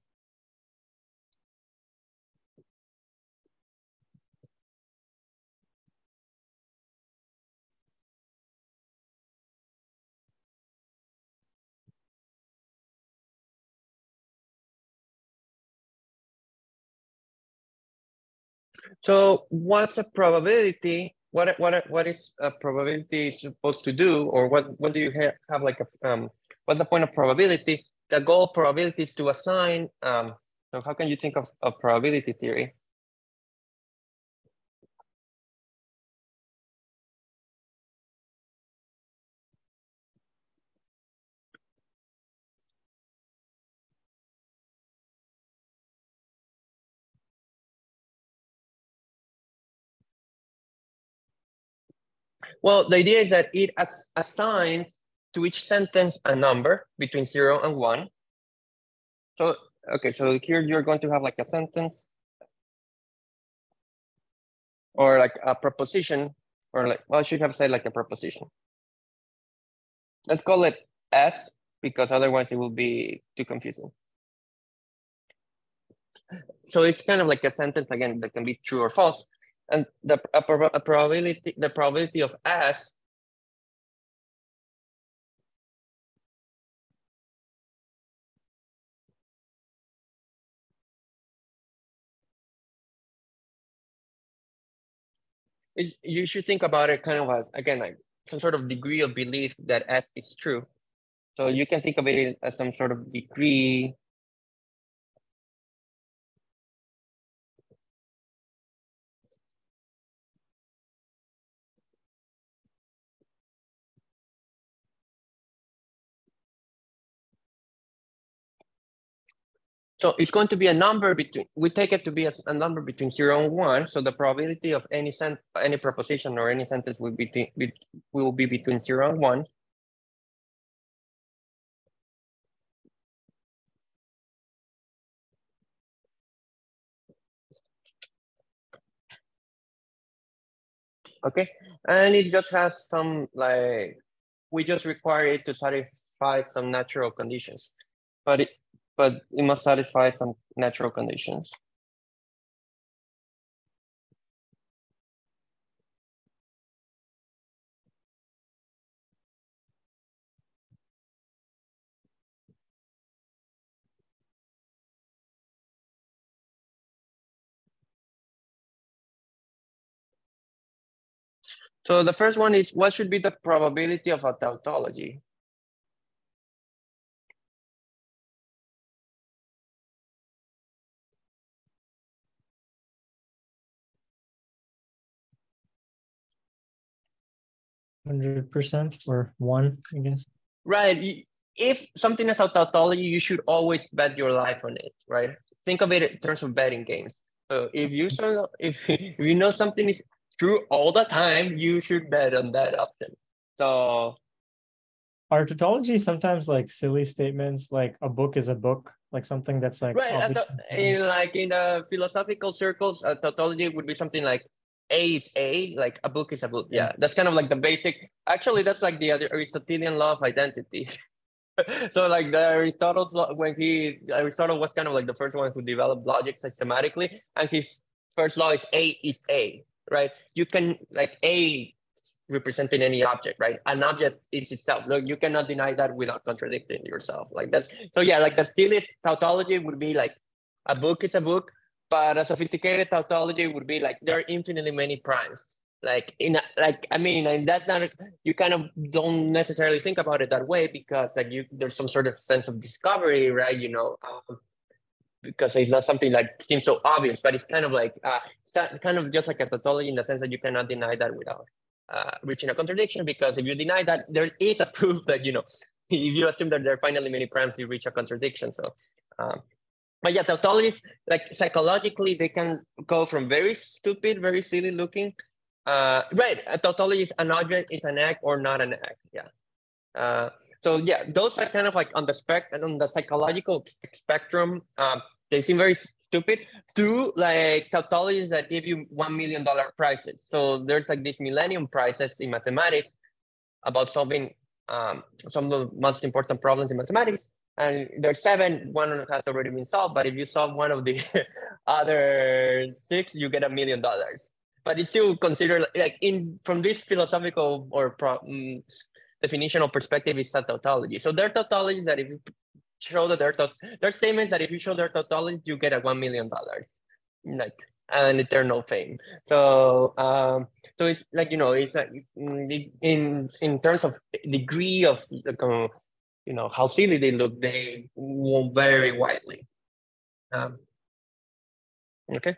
So what's a probability? What what what is a probability supposed to do, or what what do you have, have like a um? What's the point of probability? The goal of probability is to assign. Um, so how can you think of a probability theory? Well, the idea is that it ass assigns to each sentence a number between zero and one. So, okay, so here you're going to have like a sentence or like a proposition or like, well, I should have said like a proposition. Let's call it S because otherwise it will be too confusing. So it's kind of like a sentence again that can be true or false and the a, a probability the probability of S is you should think about it kind of as again like some sort of degree of belief that S is true. So you can think of it as some sort of degree So it's going to be a number between, we take it to be a, a, number between zero and one. So the probability of any sent, any proposition or any sentence will be, be, will be between zero and one. Okay, and it just has some like, we just require it to satisfy some natural conditions. But it, but it must satisfy some natural conditions. So the first one is what should be the probability of a tautology? Hundred percent or one, I guess. Right. If something is a tautology, you should always bet your life on it, right? Think of it in terms of betting games. So if you so if, if you know something is true all the time, you should bet on that option. So are tautology sometimes like silly statements like a book is a book like something that's like right in like in the philosophical circles a tautology would be something like a is A, like a book is a book. Yeah, mm. that's kind of like the basic. Actually, that's like the Aristotelian law of identity. so like the Aristotle, when he Aristotle was kind of like the first one who developed logic systematically, and his first law is A is A, right? You can like A representing any object, right? An object is itself. Look, you cannot deny that without contradicting yourself. Like that's so yeah, like the stilist tautology would be like a book is a book, but a sophisticated tautology would be like there are infinitely many primes. Like in a, like I mean, and that's not a, you kind of don't necessarily think about it that way because like you there's some sort of sense of discovery, right? You know, um, because it's not something like seems so obvious, but it's kind of like uh, kind of just like a tautology in the sense that you cannot deny that without uh, reaching a contradiction. Because if you deny that, there is a proof that you know if you assume that there are finally many primes, you reach a contradiction. So um, but yeah, tautologies, like psychologically, they can go from very stupid, very silly looking. Uh, right, a tautology is an object, is an egg or not an egg. Yeah. Uh, so yeah, those are kind of like on the spec and on the psychological spectrum. Um, they seem very stupid to like tautologies that give you one million dollar prizes. So there's like these millennium prizes in mathematics about solving um, some of the most important problems in mathematics and there's seven, one has already been solved, but if you solve one of the other six, you get a million dollars. But it's still considered like in from this philosophical or pro, um, definitional perspective, it's a tautology. So there are tautologies that if you show that they're taut- there are statements that if you show their tautologies, you get a one million dollars. Like and eternal fame. So um, so it's like you know it's like mm, in in terms of degree of you know how silly they look, they won't vary widely. Um, okay.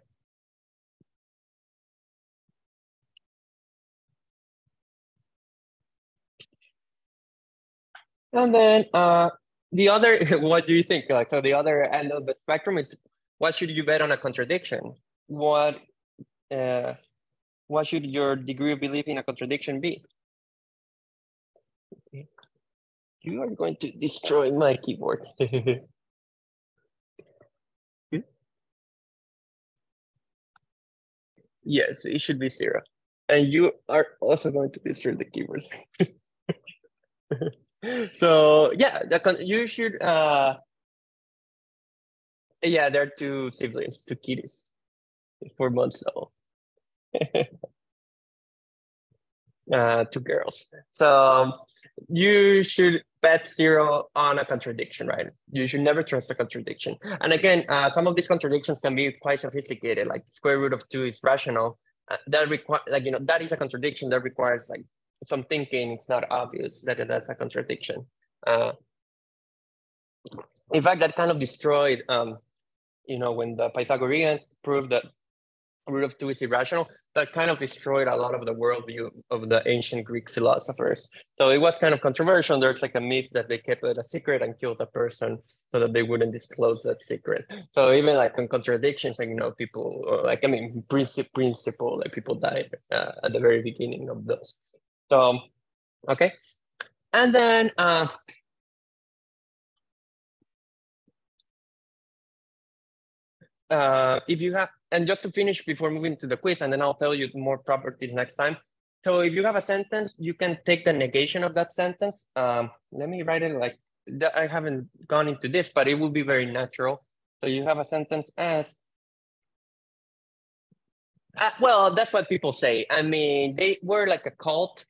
And then uh, the other, what do you think? Like, so the other end of the spectrum is what should you bet on a contradiction? What, uh, what should your degree of belief in a contradiction be? You are going to destroy my keyboard. yes, it should be zero. And you are also going to destroy the keyboard. so yeah, you should. Uh, yeah, there are two siblings, two kitties, four months old. uh, two girls. So um, you should bet zero on a contradiction, right? You should never trust a contradiction. And again, uh, some of these contradictions can be quite sophisticated, like square root of two is rational. Uh, that require like you know that is a contradiction that requires like some thinking, it's not obvious that that's a contradiction. Uh, in fact, that kind of destroyed, um, you know, when the Pythagoreans proved that root of two is irrational, that kind of destroyed a lot of the worldview of the ancient Greek philosophers. So it was kind of controversial. There's like a myth that they kept it a secret and killed a person so that they wouldn't disclose that secret. So even like in contradictions, like, you know, people, like, I mean, principle, principle like people died uh, at the very beginning of those. So, okay. And then, uh, uh, if you have, and just to finish before moving to the quiz, and then I'll tell you more properties next time. So if you have a sentence, you can take the negation of that sentence. Um, let me write it like that. I haven't gone into this, but it will be very natural. So you have a sentence as, uh, well, that's what people say. I mean, they were like a cult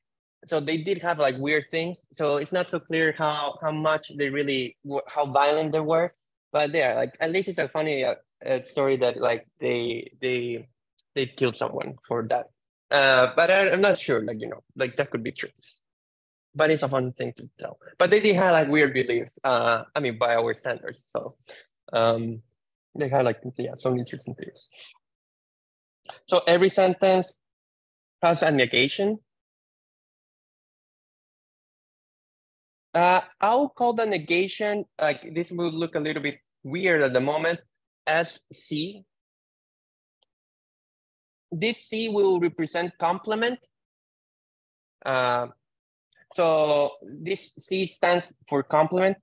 so they did have like weird things. So it's not so clear how how much they really how violent they were, but they are like at least it's a funny uh, uh, story that like they they they killed someone for that. Uh, but I, am not sure. Like you know, like that could be true. But it's a fun thing to tell. But they did have like weird beliefs. Uh, I mean, by our standards. So, um, they had like yeah some interesting things. So every sentence has a negation Uh, I'll call the negation, like this will look a little bit weird at the moment, as C. This C will represent complement. Uh, so this C stands for complement.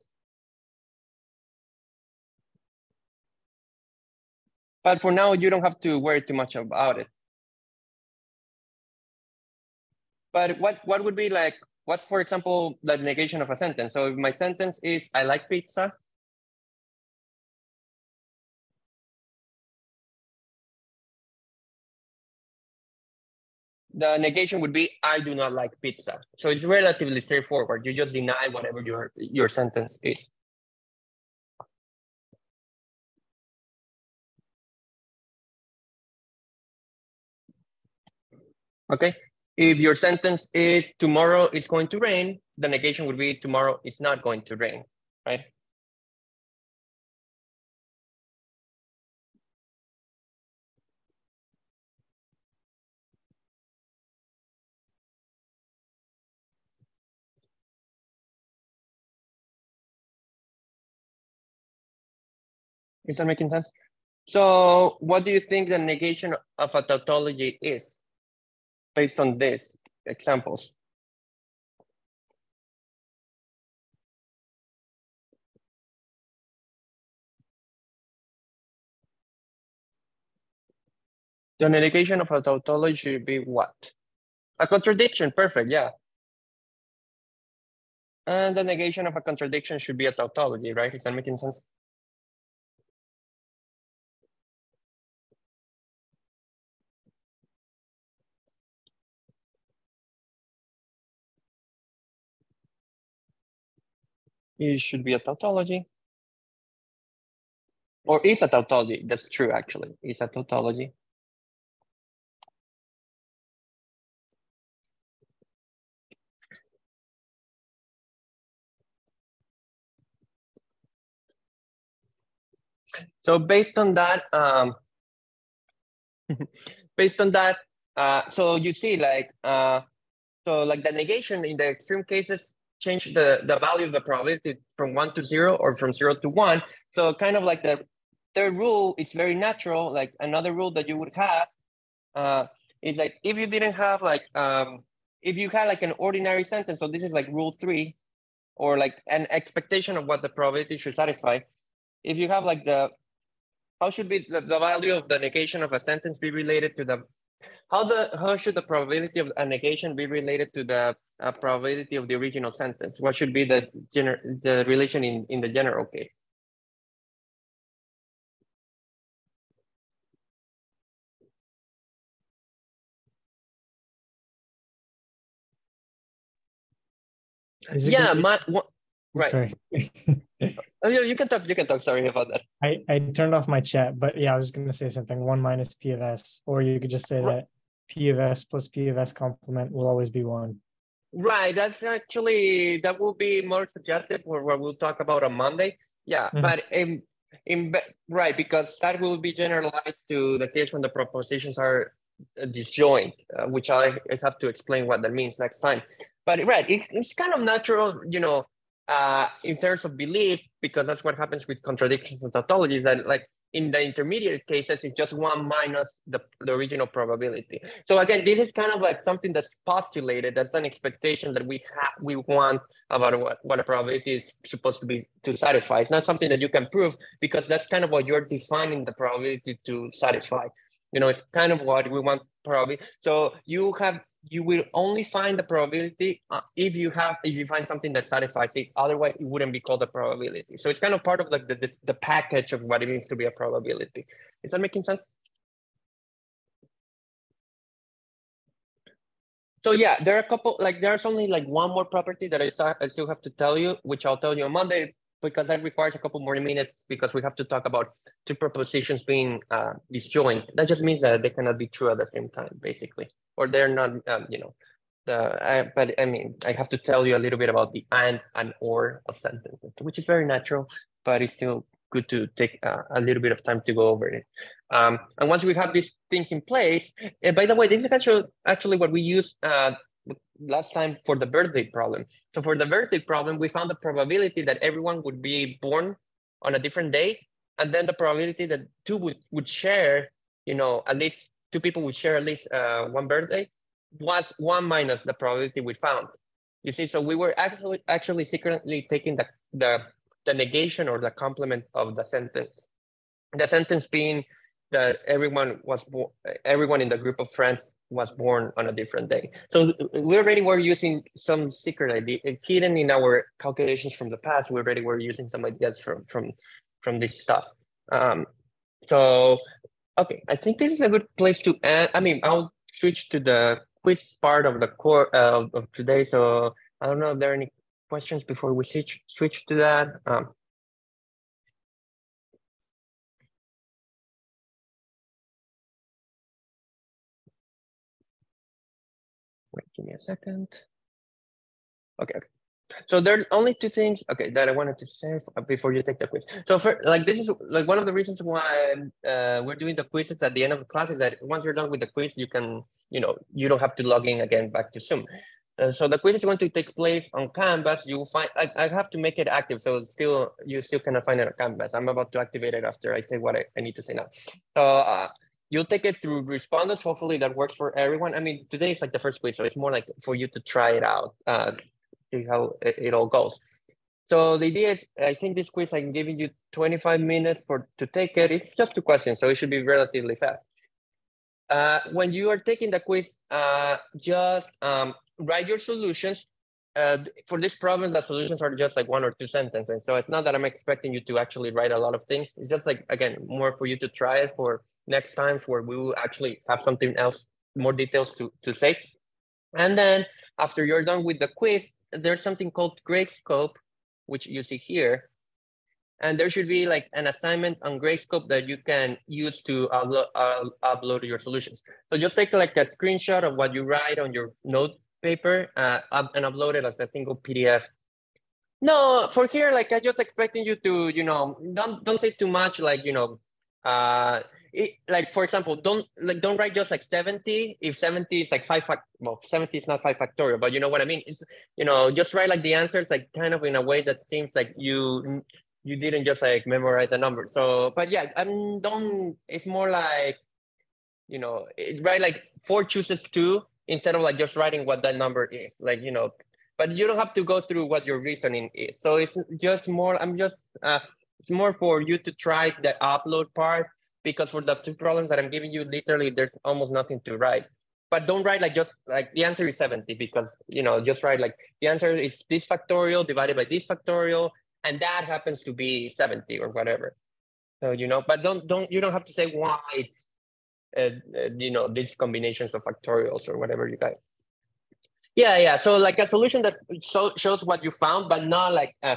But for now, you don't have to worry too much about it. But what, what would be like what's, for example, the negation of a sentence? So if my sentence is, I like pizza, the negation would be I do not like pizza. So it's relatively straightforward. You just deny whatever your your sentence is. Okay, if your sentence is tomorrow is going to rain, the negation would be tomorrow is not going to rain, right? Is that making sense? So what do you think the negation of a tautology is? based on this examples. The negation of a tautology should be what? A contradiction, perfect, yeah. And the negation of a contradiction should be a tautology, right? Is that making sense? it should be a tautology. Or is a tautology, that's true actually, is a tautology. So based on that, um, based on that, uh, so you see like, uh, so like the negation in the extreme cases change the, the value of the probability from one to zero or from zero to one. So kind of like the third rule is very natural. Like another rule that you would have uh, is like if you didn't have like, um, if you had like an ordinary sentence, so this is like rule three, or like an expectation of what the probability should satisfy. If you have like the, how should be the, the value of the negation of a sentence be related to the how the how should the probability of a negation be related to the uh, probability of the original sentence? What should be the gener the relation in in the general case? yeah, my right. Sorry. oh, yeah, you can talk. You can talk. Sorry about that. I, I turned off my chat, but yeah, I was going to say something. One minus P of S, or you could just say that P of S plus P of S complement will always be one. Right. That's actually that will be more suggestive for what we'll talk about on Monday. Yeah, mm -hmm. but in in right because that will be generalized to the case when the propositions are uh, disjoint, uh, which I, I have to explain what that means next time. But right, it, it's kind of natural, you know, uh, in terms of belief, because that's what happens with contradictions and tautologies, that like in the intermediate cases, it's just one minus the, the original probability. So again, this is kind of like something that's postulated. That's an expectation that we have, we want about what, what a probability is supposed to be to satisfy. It's not something that you can prove because that's kind of what you're defining the probability to satisfy. You know, it's kind of what we want probably. So you have you will only find the probability uh, if you have if you find something that satisfies it. Otherwise, it wouldn't be called a probability. So it's kind of part of like the, the, the package of what it means to be a probability. Is that making sense? So yeah, there are a couple like there's only like one more property that I, I still have to tell you, which I'll tell you on Monday because that requires a couple more minutes because we have to talk about two propositions being uh, disjoint. That just means that they cannot be true at the same time, basically, or they're not, um, you know, the, I, but I mean, I have to tell you a little bit about the and and or of sentences, which is very natural, but it's still good to take uh, a little bit of time to go over it. Um, and once we have these things in place, and by the way, this is actually, actually what we use uh, last time for the birthday problem. So for the birthday problem, we found the probability that everyone would be born on a different day. And then the probability that two would, would share, you know, at least two people would share at least uh, one birthday was one minus the probability we found. You see, so we were actually actually secretly taking the, the, the negation or the complement of the sentence. The sentence being that everyone was everyone in the group of friends was born on a different day. So we already were using some secret idea hidden in our calculations from the past. We already were using some ideas from from from this stuff. Um, so okay, I think this is a good place to end. I mean, I'll switch to the quiz part of the core uh, of today. So I don't know if there are any questions before we switch switch to that. Um, Wait, give me a second. Okay, okay. So there are only two things, okay, that I wanted to say before you take the quiz. So for like this is like one of the reasons why uh, we're doing the quizzes at the end of the class is that once you're done with the quiz, you can, you know, you don't have to log in again back to Zoom. Uh, so the quiz is going to take place on Canvas. You will find I, I have to make it active, so still you still cannot find it on Canvas. I'm about to activate it after I say what I, I need to say now. So uh, you'll take it through Respondus. Hopefully that works for everyone. I mean, today is like the first week, so it's more like for you to try it out, uh, see how it, it, all goes. So the idea is, I think this quiz, I'm giving you 25 minutes for to take it. It's just two questions, so it should be relatively fast. Uh, when you are taking the quiz, uh, just um, write your solutions. Uh, for this problem, the solutions are just like one or two sentences. So it's not that I'm expecting you to actually write a lot of things. It's just like, again, more for you to try it for next times where we will actually have something else, more details to, to say. And then after you're done with the quiz, there's something called Gradescope, which you see here. And there should be like an assignment on Gradescope that you can use to upload, uh, upload your solutions. So just take like a screenshot of what you write on your note paper uh, and upload it as a single PDF. No, for here, like I just expecting you to, you know, don't don't say too much, like you know, uh, it, like for example, don't like don't write just like seventy. If seventy is like five fact, well, seventy is not five factorial, but you know what I mean. It's you know just write like the answers like kind of in a way that seems like you you didn't just like memorize the number. So, but yeah, I'm don't. It's more like, you know, it, write like four chooses two instead of like just writing what that number is. Like you know, but you don't have to go through what your reasoning is. So it's just more, I'm just, uh, it's more for you to try the upload part because for the two problems that I'm giving you, literally there's almost nothing to write. But don't write like just like the answer is 70 because, you know, just write like the answer is this factorial divided by this factorial and that happens to be 70 or whatever. So, you know, but don't, don't, you don't have to say why it's, uh, uh, you know, these combinations of factorials or whatever you got. Yeah, yeah. So like a solution that show, shows what you found, but not like uh,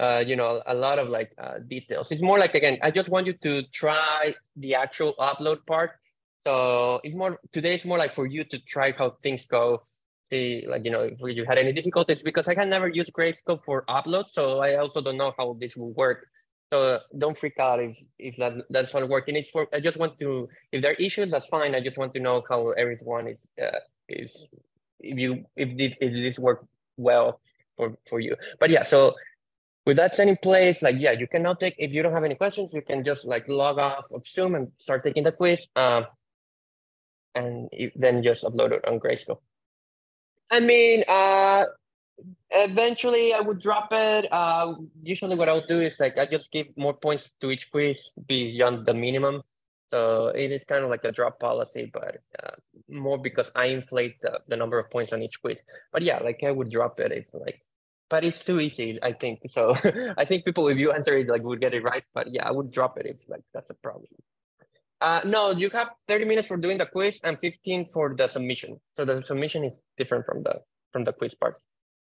uh, you know a lot of like uh, details. It's more like again, I just want you to try the actual upload part. So it's more today is more like for you to try how things go. See, like you know, if you had any difficulties because I can never use Gradescope for upload, so I also don't know how this will work. So don't freak out if if that that's not working. It's for I just want to if there are issues, that's fine. I just want to know how everyone is uh, is if you if this, if this work well for for you. But yeah, so with that set in place, like yeah, you cannot take if you don't have any questions, you can just like log off of Zoom and start taking the quiz, um, and then just upload it on Gradescope. I mean, uh, eventually I would drop it. Uh, usually what I'll do is like I just give more points to each quiz beyond the minimum. So it is kind of like a drop policy, but uh, more because I inflate the, the number of points on each quiz. But yeah, like I would drop it if like, but it's too easy, I think. So I think people, if you answer it, like would get it right. But yeah, I would drop it if like that's a problem. Uh, no, you have 30 minutes for doing the quiz and 15 for the submission. So the submission is different from the from the quiz part.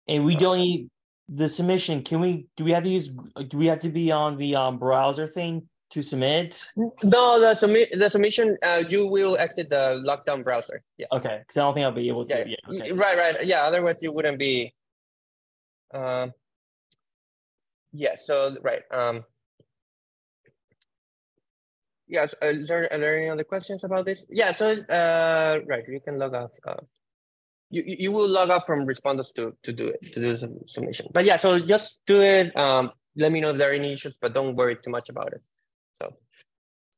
And we don't need the submission. Can we? Do we have to use? Do we have to be on the um browser thing to submit? No, the submit the submission. Uh, you will exit the lockdown browser. Yeah. Okay, because I don't think I'll be able to. Yeah. yeah okay. Right. Right. Yeah. Otherwise, you wouldn't be. Um. Yeah. So right. Um. Yes. Uh, is there, are there any other questions about this? Yeah. So uh, right. You can log off. Uh, you you will log off from Respondus to to do it to do the submission. But yeah. So just do it. Um. Let me know if there are any issues, but don't worry too much about it. So,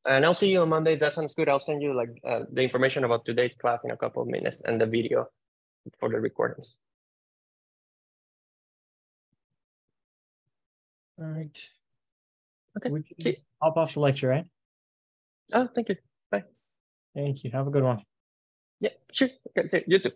and I'll see you on Monday. That sounds good. I'll send you like uh, the information about today's class in a couple of minutes and the video for the recordings. All right. Okay. We can hop off the lecture, right? Oh, thank you. Bye. Thank you. Have a good one. Yeah, sure. Okay, see you too.